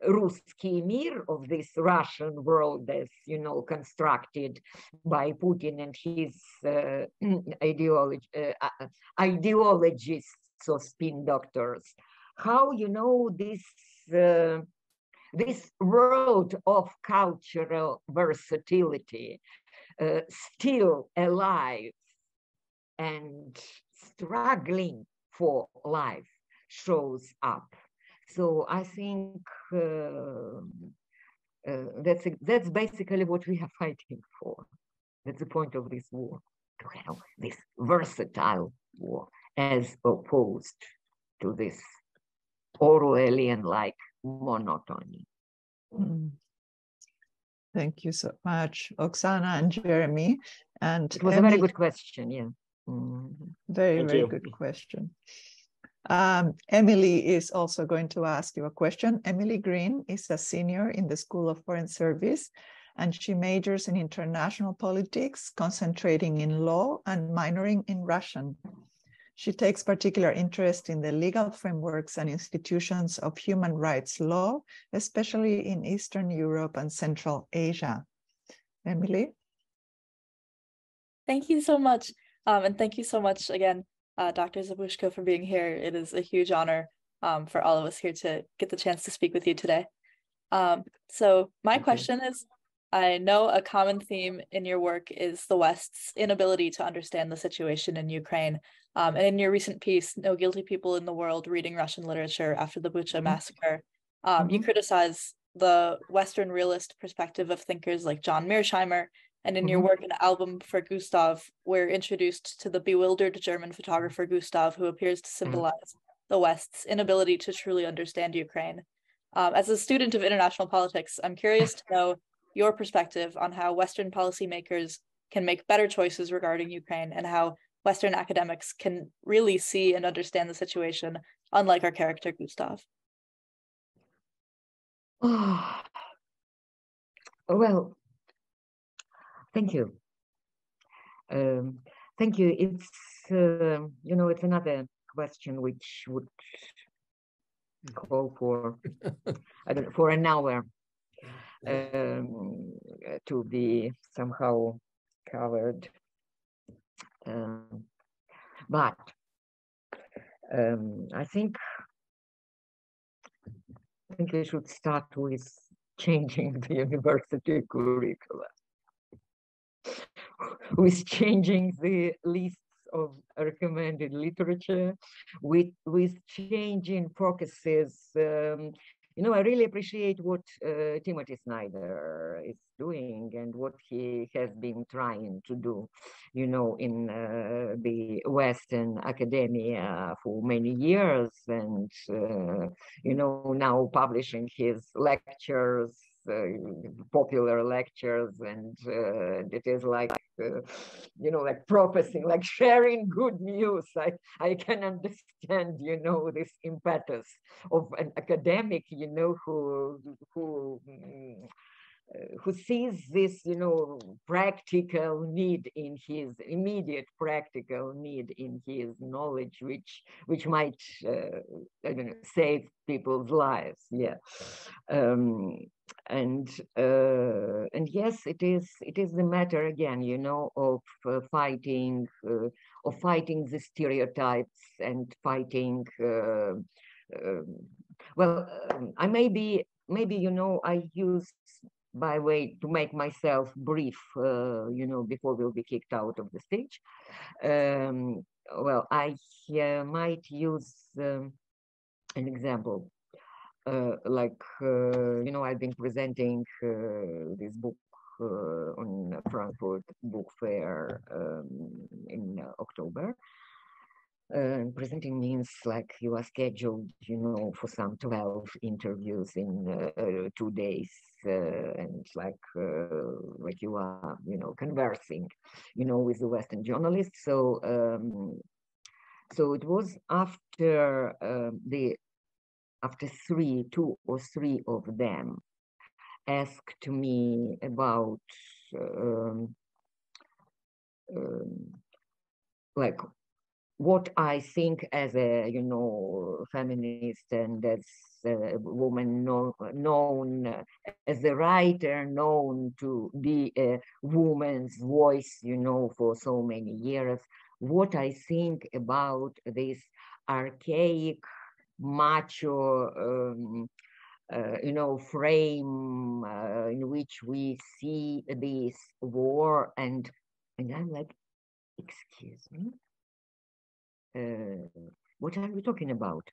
S2: Ruski Mir, of this Russian world as, you know, constructed by Putin and his uh, ideology, uh, ideologists or spin doctors. How, you know, this, uh, this world of cultural versatility still alive and struggling for life shows up. So I think uh, uh, that's that's basically what we are fighting for. That's the point of this war to have this versatile war as opposed to this Orwellian-like monotony. Mm.
S5: Thank you so much, Oksana and Jeremy. And
S2: it was Emily, a very good question. Yeah.
S5: Mm. Very, Thank very you. good question. Um, Emily is also going to ask you a question. Emily Green is a senior in the School of Foreign Service, and she majors in international politics, concentrating in law and minoring in Russian. She takes particular interest in the legal frameworks and institutions of human rights law, especially in Eastern Europe and Central Asia. Emily?
S7: Thank you so much. Um, and thank you so much again, uh, Dr. Zabuzhko, for being here. It is a huge honor um, for all of us here to get the chance to speak with you today. Um, so my thank question is, I know a common theme in your work is the West's inability to understand the situation in Ukraine. Um, and in your recent piece, No Guilty People in the World Reading Russian Literature After the Bucha mm-hmm. Massacre, um, mm-hmm. you criticize the Western realist perspective of thinkers like John Mearsheimer. And in mm-hmm. your work, an album for Gustav, we're introduced to the bewildered German photographer Gustav, who appears to mm-hmm. symbolize mm-hmm. the West's inability to truly understand Ukraine. Um, as a student of international politics, I'm curious to know your perspective on how Western policymakers can make better choices regarding Ukraine and how Western academics can really see and understand the situation, unlike our character Gustav.
S2: Oh, well, thank you. Um, thank you. It's, uh, you know, it's another question which would call for, I don't know, for an hour um, to be somehow covered. Um, but um, I think I think we should start with changing the university curricula, with changing the lists of recommended literature, with with changing focuses um, you know, I really appreciate what uh, Timothy Snyder is doing and what he has been trying to do, you know, in uh, the Western academia for many years and, uh, you know, now publishing his lectures popular lectures and uh, it is like uh, you know like prophesying like sharing good news i i can understand you know this impetus of an academic you know who who mm, who sees this, you know, practical need in his immediate practical need in his knowledge, which which might uh, I don't know save people's lives. Yeah, um, and uh, and yes, it is it is the matter again, you know, of uh, fighting uh, of fighting the stereotypes and fighting. Uh, um, well, um, I maybe maybe you know I use by way to make myself brief, uh, you know, before we'll be kicked out of the stage. Um, well, I uh, might use um, an example. Uh, like, uh, you know, I've been presenting uh, this book on Frankfurt Book Fair um, in October. Uh, presenting means like you are scheduled, you know, for some 12 interviews in uh, two days, uh, and like like you are, you know, conversing, you know, with the Western journalists. So um, so it was after um, the after three, two or three of them asked me about um, um, like what I think as a, you know, feminist and as a woman know, known as a writer, known to be a woman's voice, you know, for so many years, what I think about this archaic, macho, um, uh, you know, frame uh, in which we see this war and and I'm like, excuse me, uh, what are we talking about?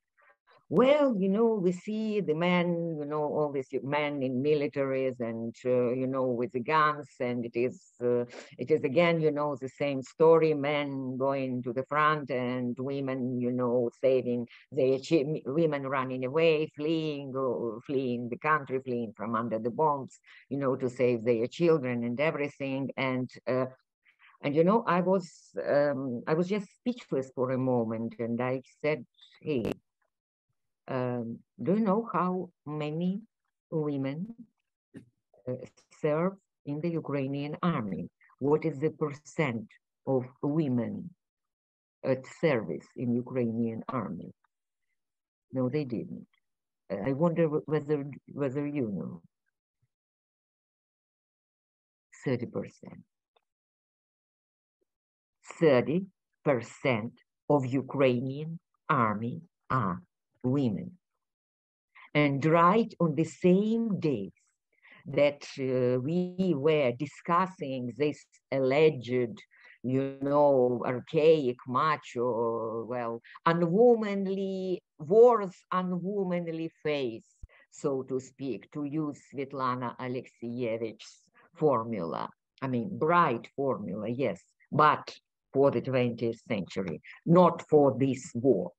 S2: Well, you know, we see the men, you know, all these men in militaries and, uh, you know, with the guns, and it is, uh, it is again, you know, the same story: men going to the front and women, you know, saving the women running away, fleeing, fleeing the country, fleeing from under the bombs, you know, to save their children and everything. And uh, and you know, I was um, I was just speechless for a moment, and I said, "Hey, um, do you know how many women uh, serve in the Ukrainian army? What is the percent of women at service in Ukrainian army?" No, they didn't. I wonder whether whether you know. Thirty percent. 30% of Ukrainian army are women. And right on the same days that uh, we were discussing this alleged, you know, archaic, macho, well, unwomanly, war's unwomanly face, so to speak, to use Svetlana Alexievich's formula. I mean, bright formula, yes, but for the 20th century, not for this war.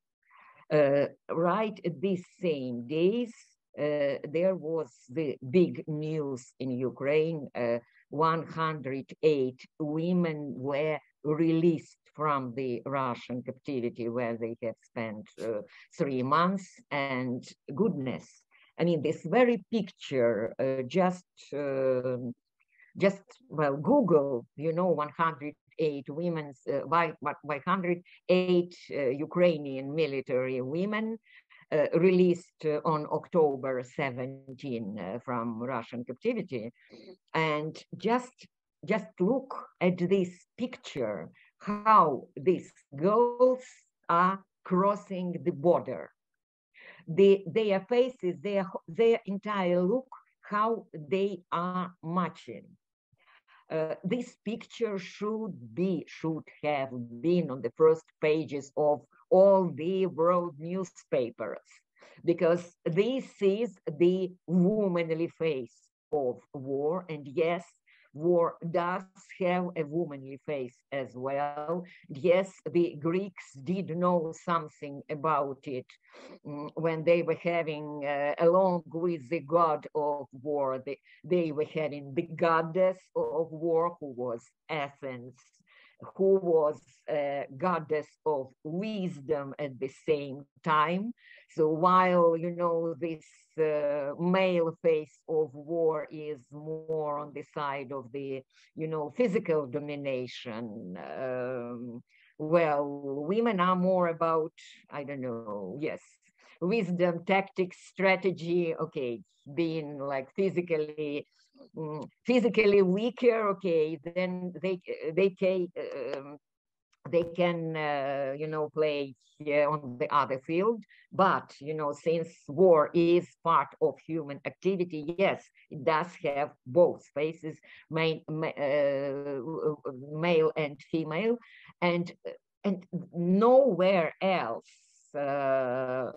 S2: Uh, right at these same days, uh, there was the big news in Ukraine. Uh, 108 women were released from the Russian captivity where they had spent uh, three months. And goodness, I mean, this very picture uh, just um, just well google you know 100 108 women, uh, by, by 108 uh, Ukrainian military women uh, released uh, on October 17 uh, from Russian captivity. And just, just look at this picture, how these girls are crossing the border. The, their faces, their, their entire look, how they are marching uh, this picture should be, should have been on the first pages of all the world newspapers, because this is the womanly face of war. And yes, war does have a womanly face as well. Yes, the Greeks did know something about it um, when they were having, uh, along with the god of war, they, they were having the goddess of war who was Athens who was a goddess of wisdom at the same time. So while, you know, this uh, male face of war is more on the side of the, you know, physical domination, um, well, women are more about, I don't know, yes, wisdom, tactics, strategy, okay, being like physically um, physically weaker, okay, then they they can um, they can uh, you know play on the other field. But you know, since war is part of human activity, yes, it does have both faces, male, uh, male and female, and and nowhere else uh,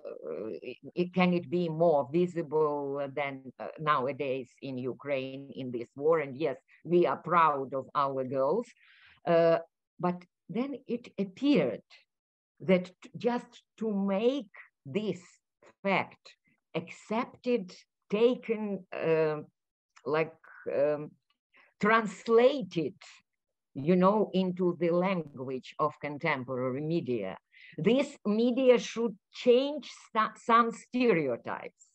S2: it, can it be more visible than uh, nowadays in Ukraine in this war? And yes, we are proud of our girls. Uh, but then it appeared that just to make this fact accepted, taken, uh, like um, translated, you know, into the language of contemporary media, this media should change some stereotypes.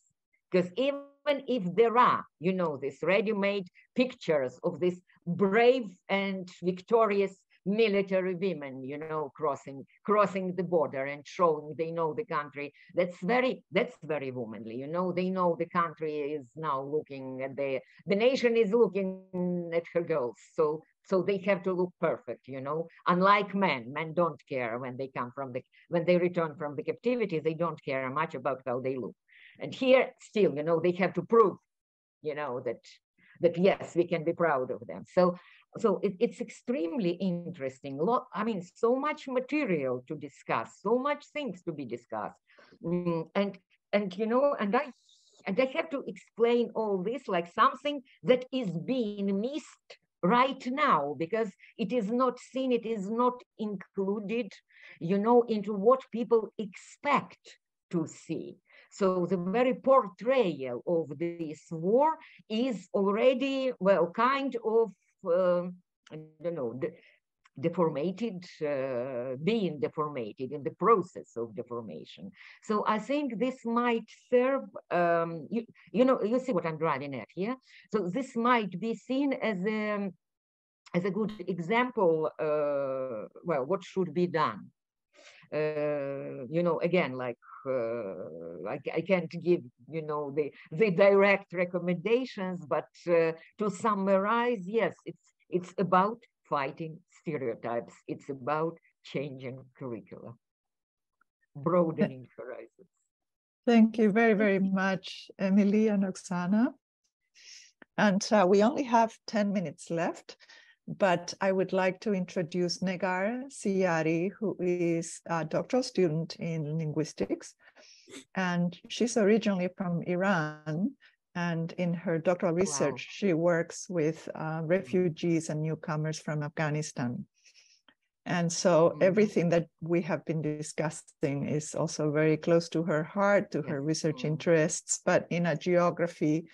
S2: Because even if there are, you know, these ready-made pictures of this brave and victorious military women, you know, crossing crossing the border and showing they know the country. That's mm. very that's very womanly, you know. They know the country is now looking at the the nation is looking at her girls. So so they have to look perfect, you know. Unlike men, men don't care when they come from the when they return from the captivity, they don't care much about how they look. And here, still, you know, they have to prove, you know, that that yes, we can be proud of them. So so it, it's extremely interesting. Lot, I mean, so much material to discuss, so much things to be discussed, mm, and and you know, and I and I have to explain all this like something that is being missed right now because it is not seen, it is not included, you know, into what people expect to see. So the very portrayal of this war is already, well, kind of, I don't know, deformated, uh, being deformated in the process of deformation. So I think this might serve, um, you, you know, you see what I'm driving at here. So this might be seen as a, as a good example, uh, well, what should be done. Uh, you know, again, like uh, I, I, can't give, you know, the, the direct recommendations, but uh, to summarize, yes, it's, it's about fighting stereotypes. It's about changing curricula, broadening horizons.
S5: Thank you very, very much, Emily and Oksana. And uh, we only have 10 minutes left, but I would like to introduce Negar Siyari, who is a doctoral student in linguistics. And she's originally from Iran, and in her doctoral research, wow. she works with uh, refugees and newcomers from Afghanistan. And so mm-hmm. everything that we have been discussing is also very close to her heart, to her research mm-hmm. interests, but in a geography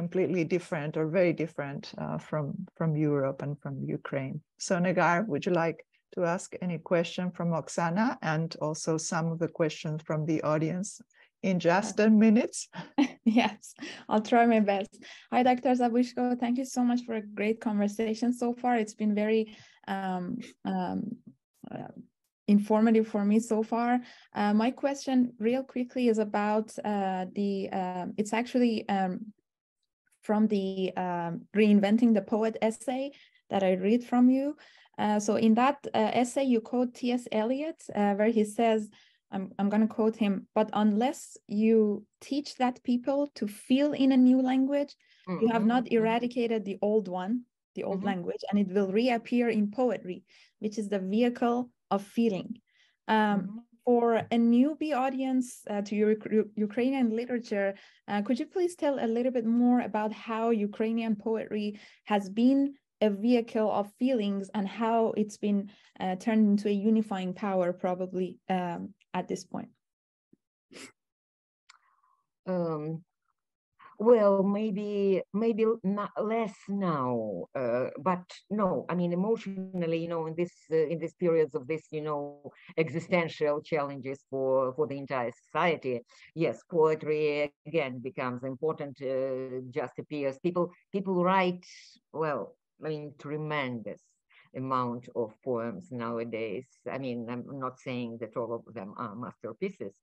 S5: completely different or very different uh, from, from Europe and from Ukraine. So Negar, would you like to ask any question from Oksana and also some of the questions from the audience in just 10 minutes?
S8: yes, I'll try my best. Hi, Dr. Zabuzhko. Thank you so much for a great conversation so far. It's been very um, um, uh, informative for me so far. Uh, my question, real quickly, is about uh, the. Um, it's actually um, from the um, reinventing the poet essay that I read from you. Uh, so in that uh, essay, you quote T.S. Eliot, uh, where he says, I'm, I'm going to quote him, but unless you teach that people to feel in a new language, mm-hmm. you have mm-hmm, not mm-hmm. eradicated the old one, the old mm-hmm. language, and it will reappear in poetry, which is the vehicle of feeling. Um, mm-hmm. For a newbie audience uh, to your, Ukrainian literature, uh, could you please tell a little bit more about how Ukrainian poetry has been a vehicle of feelings and how it's been uh, turned into a unifying power probably um, at this point?
S2: Um, well, maybe maybe not less now, uh, but no. I mean, emotionally, you know, in this uh, in these periods of this, you know, existential challenges for for the entire society, yes, poetry again becomes important. Uh, just appears. People people write well I mean, tremendous amount of poems nowadays. I mean, I'm not saying that all of them are masterpieces,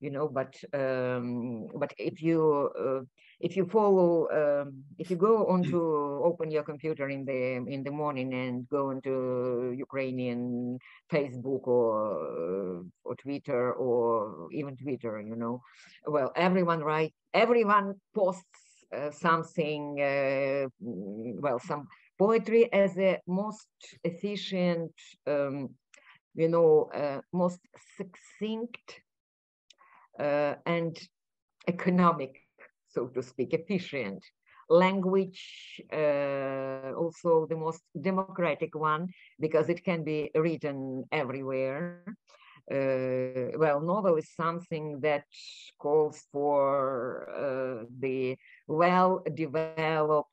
S2: you know, but um, but if you uh, if you follow um, if you go on to open your computer in the in the morning and go into Ukrainian Facebook or or Twitter or even Twitter, you know, well, everyone write everyone posts uh, something uh, well some poetry as a most efficient, um, you know, uh, most succinct and economic, so to speak, efficient language, uh, also the most democratic one, because it can be written everywhere. Uh, well, novel is something that calls for uh, the well-developed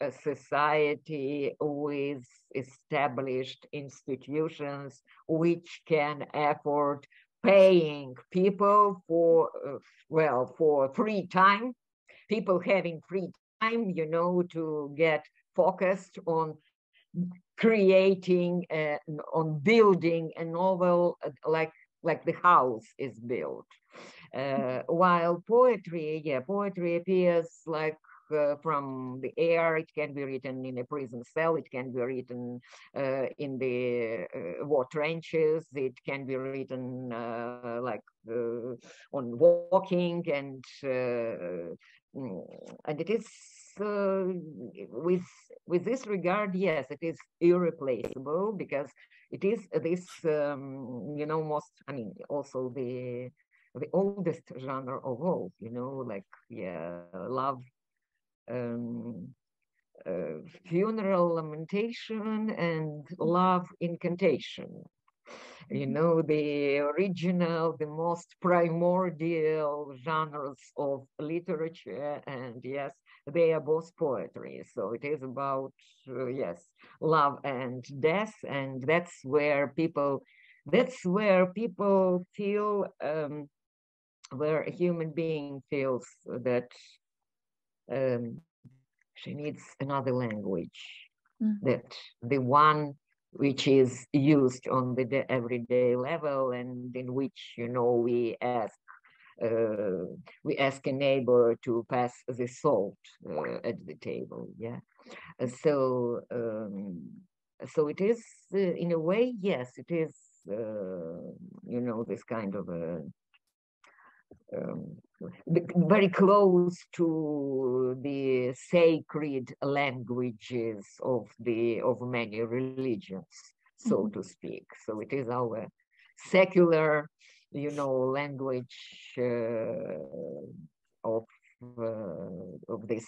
S2: a society with established institutions which can afford paying people for uh, well for free time people having free time you know to get focused on creating, uh, on building a novel uh, like like the house is built. Uh, while poetry, yeah, poetry appears like from the air. It can be written in a prison cell. It can be written uh, in the uh, war trenches. It can be written uh, like uh, on walking and mm, and it is with with this regard, yes, it is irreplaceable because it is this um, you know most. I mean, also the the oldest genre of all. You know, like yeah, love um, uh, funeral lamentation and love incantation. You mm-hmm. know, the original, the most primordial genres of literature, and yes, they are both poetry. So it is about, uh, yes, love and death, and that's where people, that's where people feel, um, where a human being feels that um, she needs another language mm. that the one which is used on the everyday level and in which you know we ask uh, we ask a neighbor to pass the salt uh, at the table yeah so um, so it is uh, in a way yes it is uh, you know this kind of a um, very close to the sacred languages of the of many religions, so mm -hmm. to speak. So it is our secular, you know, language uh, of uh, of this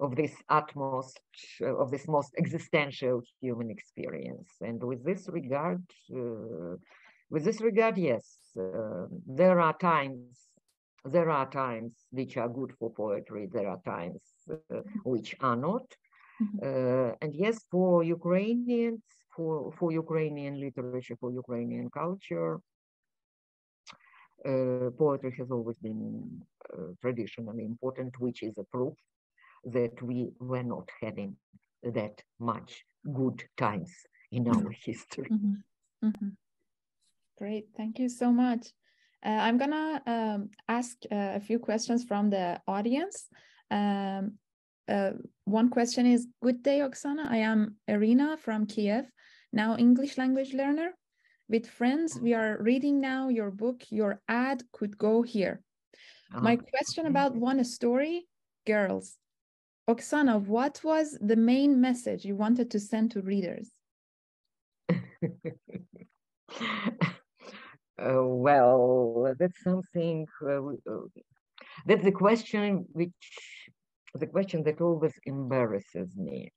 S2: of this utmost of this most existential human experience. And with this regard, uh, with this regard, yes, uh, there are times there are times which are good for poetry, there are times uh, which are not. Mm-hmm. Uh, and yes, for Ukrainians, for, for Ukrainian literature, for Ukrainian culture, uh, poetry has always been uh, traditionally important, which is a proof that we were not having that much good times in our mm-hmm. history.
S8: Mm-hmm. Mm-hmm. Great, thank you so much. Uh, I'm gonna um, ask uh, a few questions from the audience. Um, uh, one question is, good day, Oksana. I am Irina from Kiev, now English language learner. With friends, we are reading now your book, Your Ad Could Go Here. -huh. My question about one story, girls. Oksana, what was the main message you wanted to send to readers?
S2: Uh, well, that's something, uh, uh, that's the question which, the question that always embarrasses me.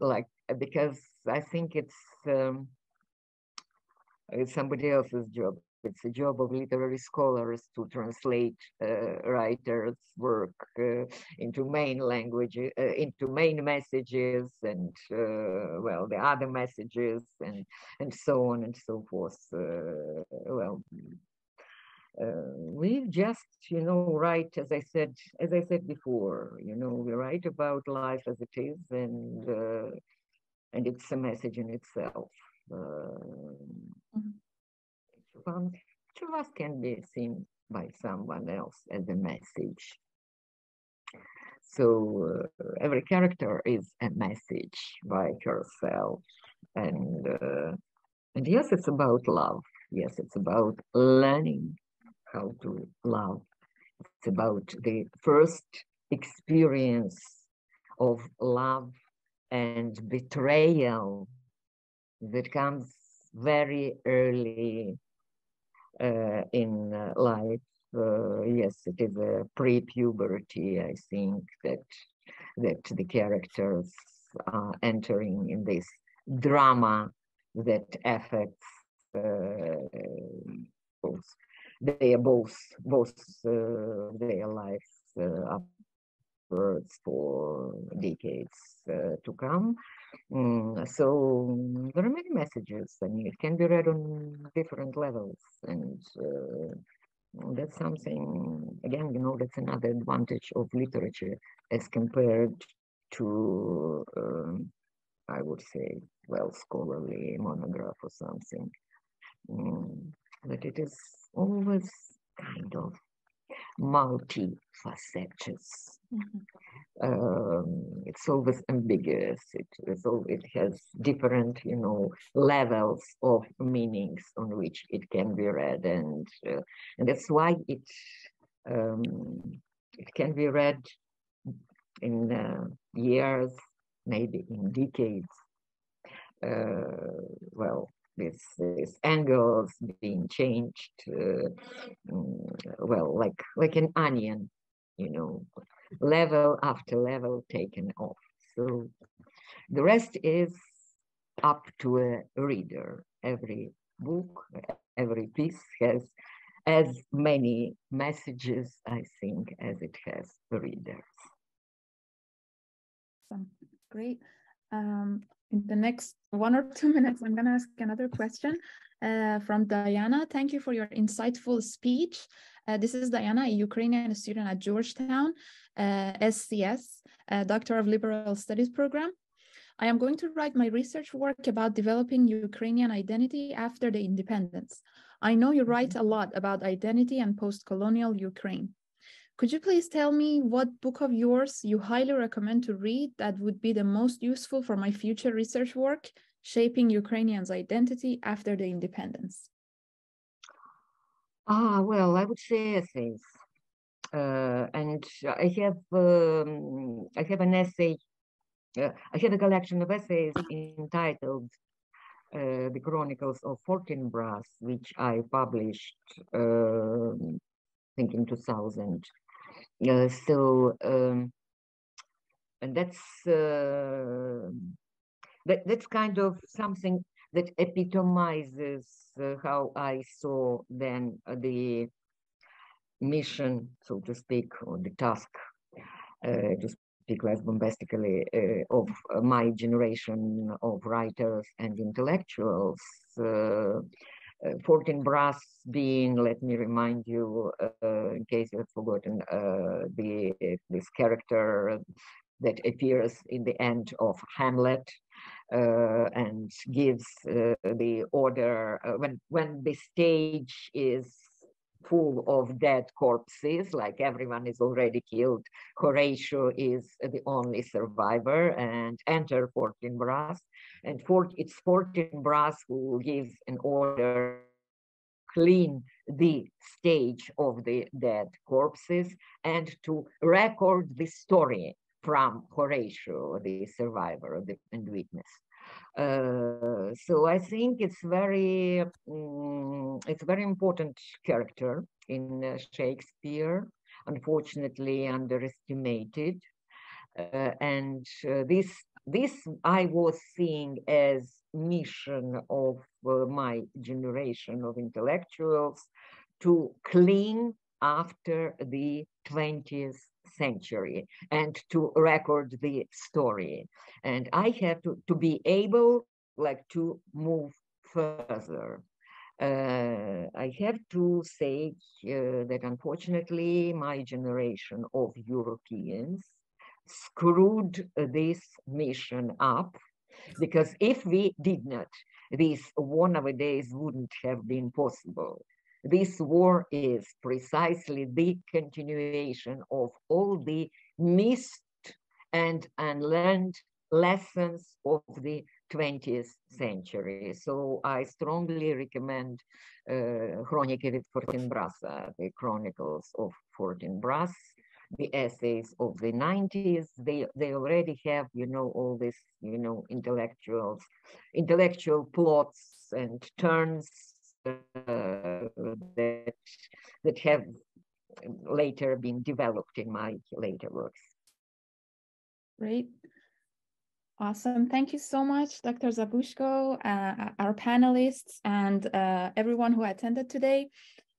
S2: like, because I think it's, um, it's somebody else's job it's a job of literary scholars to translate uh, writers' work uh, into main language, uh, into main messages, and uh, well, the other messages, and and so on and so forth. Uh, well. Uh, we just, you know, write as I said, as I said before, you know, we write about life as it is, and and it's a message in itself. Mm -hmm to us can be seen by someone else as a message. So uh, every character is a message by herself, and uh, and yes, it's about love. Yes, it's about learning how to love. It's about the first experience of love and betrayal that comes very early in uh, life. Uh, yes, it is a pre-puberty. I think that that the characters are entering in this drama that affects both. They are both both their lives afterwards for decades to come. Mm, so there are many messages. I mean, it can be read on different levels, and uh, that's something. Again, you know, that's another advantage of literature as compared to um, I would say, well, scholarly monograph or something. Mm, but it is always kind of multifaceted. Mm-hmm. Um, it's always ambiguous. It all, it has different, you know, levels of meanings on which it can be read, and uh, and that's why it um, it can be read in uh, years, maybe in decades. Uh, well, this, this angles being changed, uh, mm, well, like like an onion, you know, level after level taken off. So the rest is up to a reader. Every book, every piece has as many messages, I think, as it has readers.
S8: Great. Um, in the next one or two minutes, I'm going to ask another question uh, from Diana. Thank you for your insightful speech. Uh, this is Diana, a Ukrainian student at Georgetown, uh, SCS, Doctor of Liberal Studies program. I am going to write my research work about developing Ukrainian identity after the independence. I know you write a lot about identity and post-colonial Ukraine. Could you please tell me what book of yours you highly recommend to read that would be the most useful for my future research work, shaping Ukrainians' identity after the independence?
S2: Ah, well, I would say essays. Uh, and I have um, I have an essay. Uh, I have a collection of essays entitled uh, "The Chronicles of Fortinbras," which I published, uh, I think, in 2000. Uh, so um, and that's uh, that that's kind of something that epitomizes uh, how I saw then uh, the mission, so to speak, or the task, uh, to speak less bombastically, of my generation of writers and intellectuals. Uh, Fortinbras being, let me remind you, uh, in case you have forgotten, uh, the this character that appears in the end of Hamlet uh, and gives uh, the order uh, when when the stage is full of dead corpses, like everyone is already killed. Horatio is the only survivor and enter Fortinbras. And for, it's Fortinbras who gives an order clean the stage of the dead corpses and to record the story from Horatio, the survivor the, and witness. Uh, so I think it's very um, it's very important character in uh, Shakespeare, unfortunately underestimated. Uh, and this this I was seeing as mission of uh, my generation of intellectuals to clean after the 20th century and to record the story. And I have to, to be able like to move further. Uh, I have to say uh, that unfortunately my generation of Europeans screwed this mission up because if we did not, this war nowadays wouldn't have been possible. This war is precisely the continuation of all the missed and unlearned lessons of the 20th century. So I strongly recommend uh, Chroniki with Fortinbrasa, the Chronicles of Fortinbras, the essays of the 90s. They they already have, you know, all this, you know, intellectuals, intellectual plots and turns uh, that that have later been developed in my later works.
S8: Great. Awesome. Thank you so much, Dr. Zabuzhko, uh, our panelists, and uh, everyone who attended today.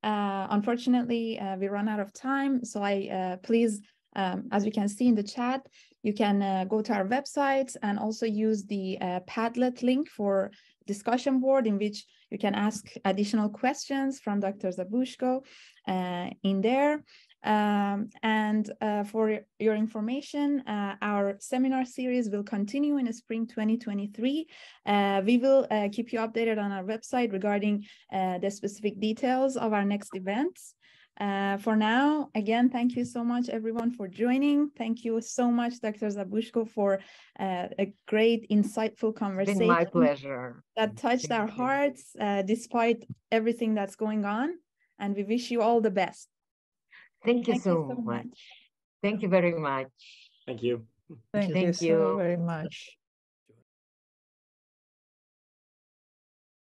S8: Uh, unfortunately, uh, we run out of time, so I uh, please, um, as you can see in the chat, you can go to our website and also use the Padlet link for discussion board in which you can ask additional questions from Dr. Zabuzhko uh, in there. Um, and uh, for your information, uh, our seminar series will continue in spring 2023. Uh, we will uh, keep you updated on our website regarding uh, the specific details of our next events. Uh, for now, again, thank you so much, everyone, for joining. Thank you so much, Dr. Zabuzhko, for a great, insightful conversation. It's
S2: been my pleasure.
S8: That touched thank our you. hearts, despite everything that's going on. And we wish you all the best.
S2: Thank you, Thank so, you so much. much. Thank you very much.
S6: Thank you.
S5: Thank, Thank you, you so very much.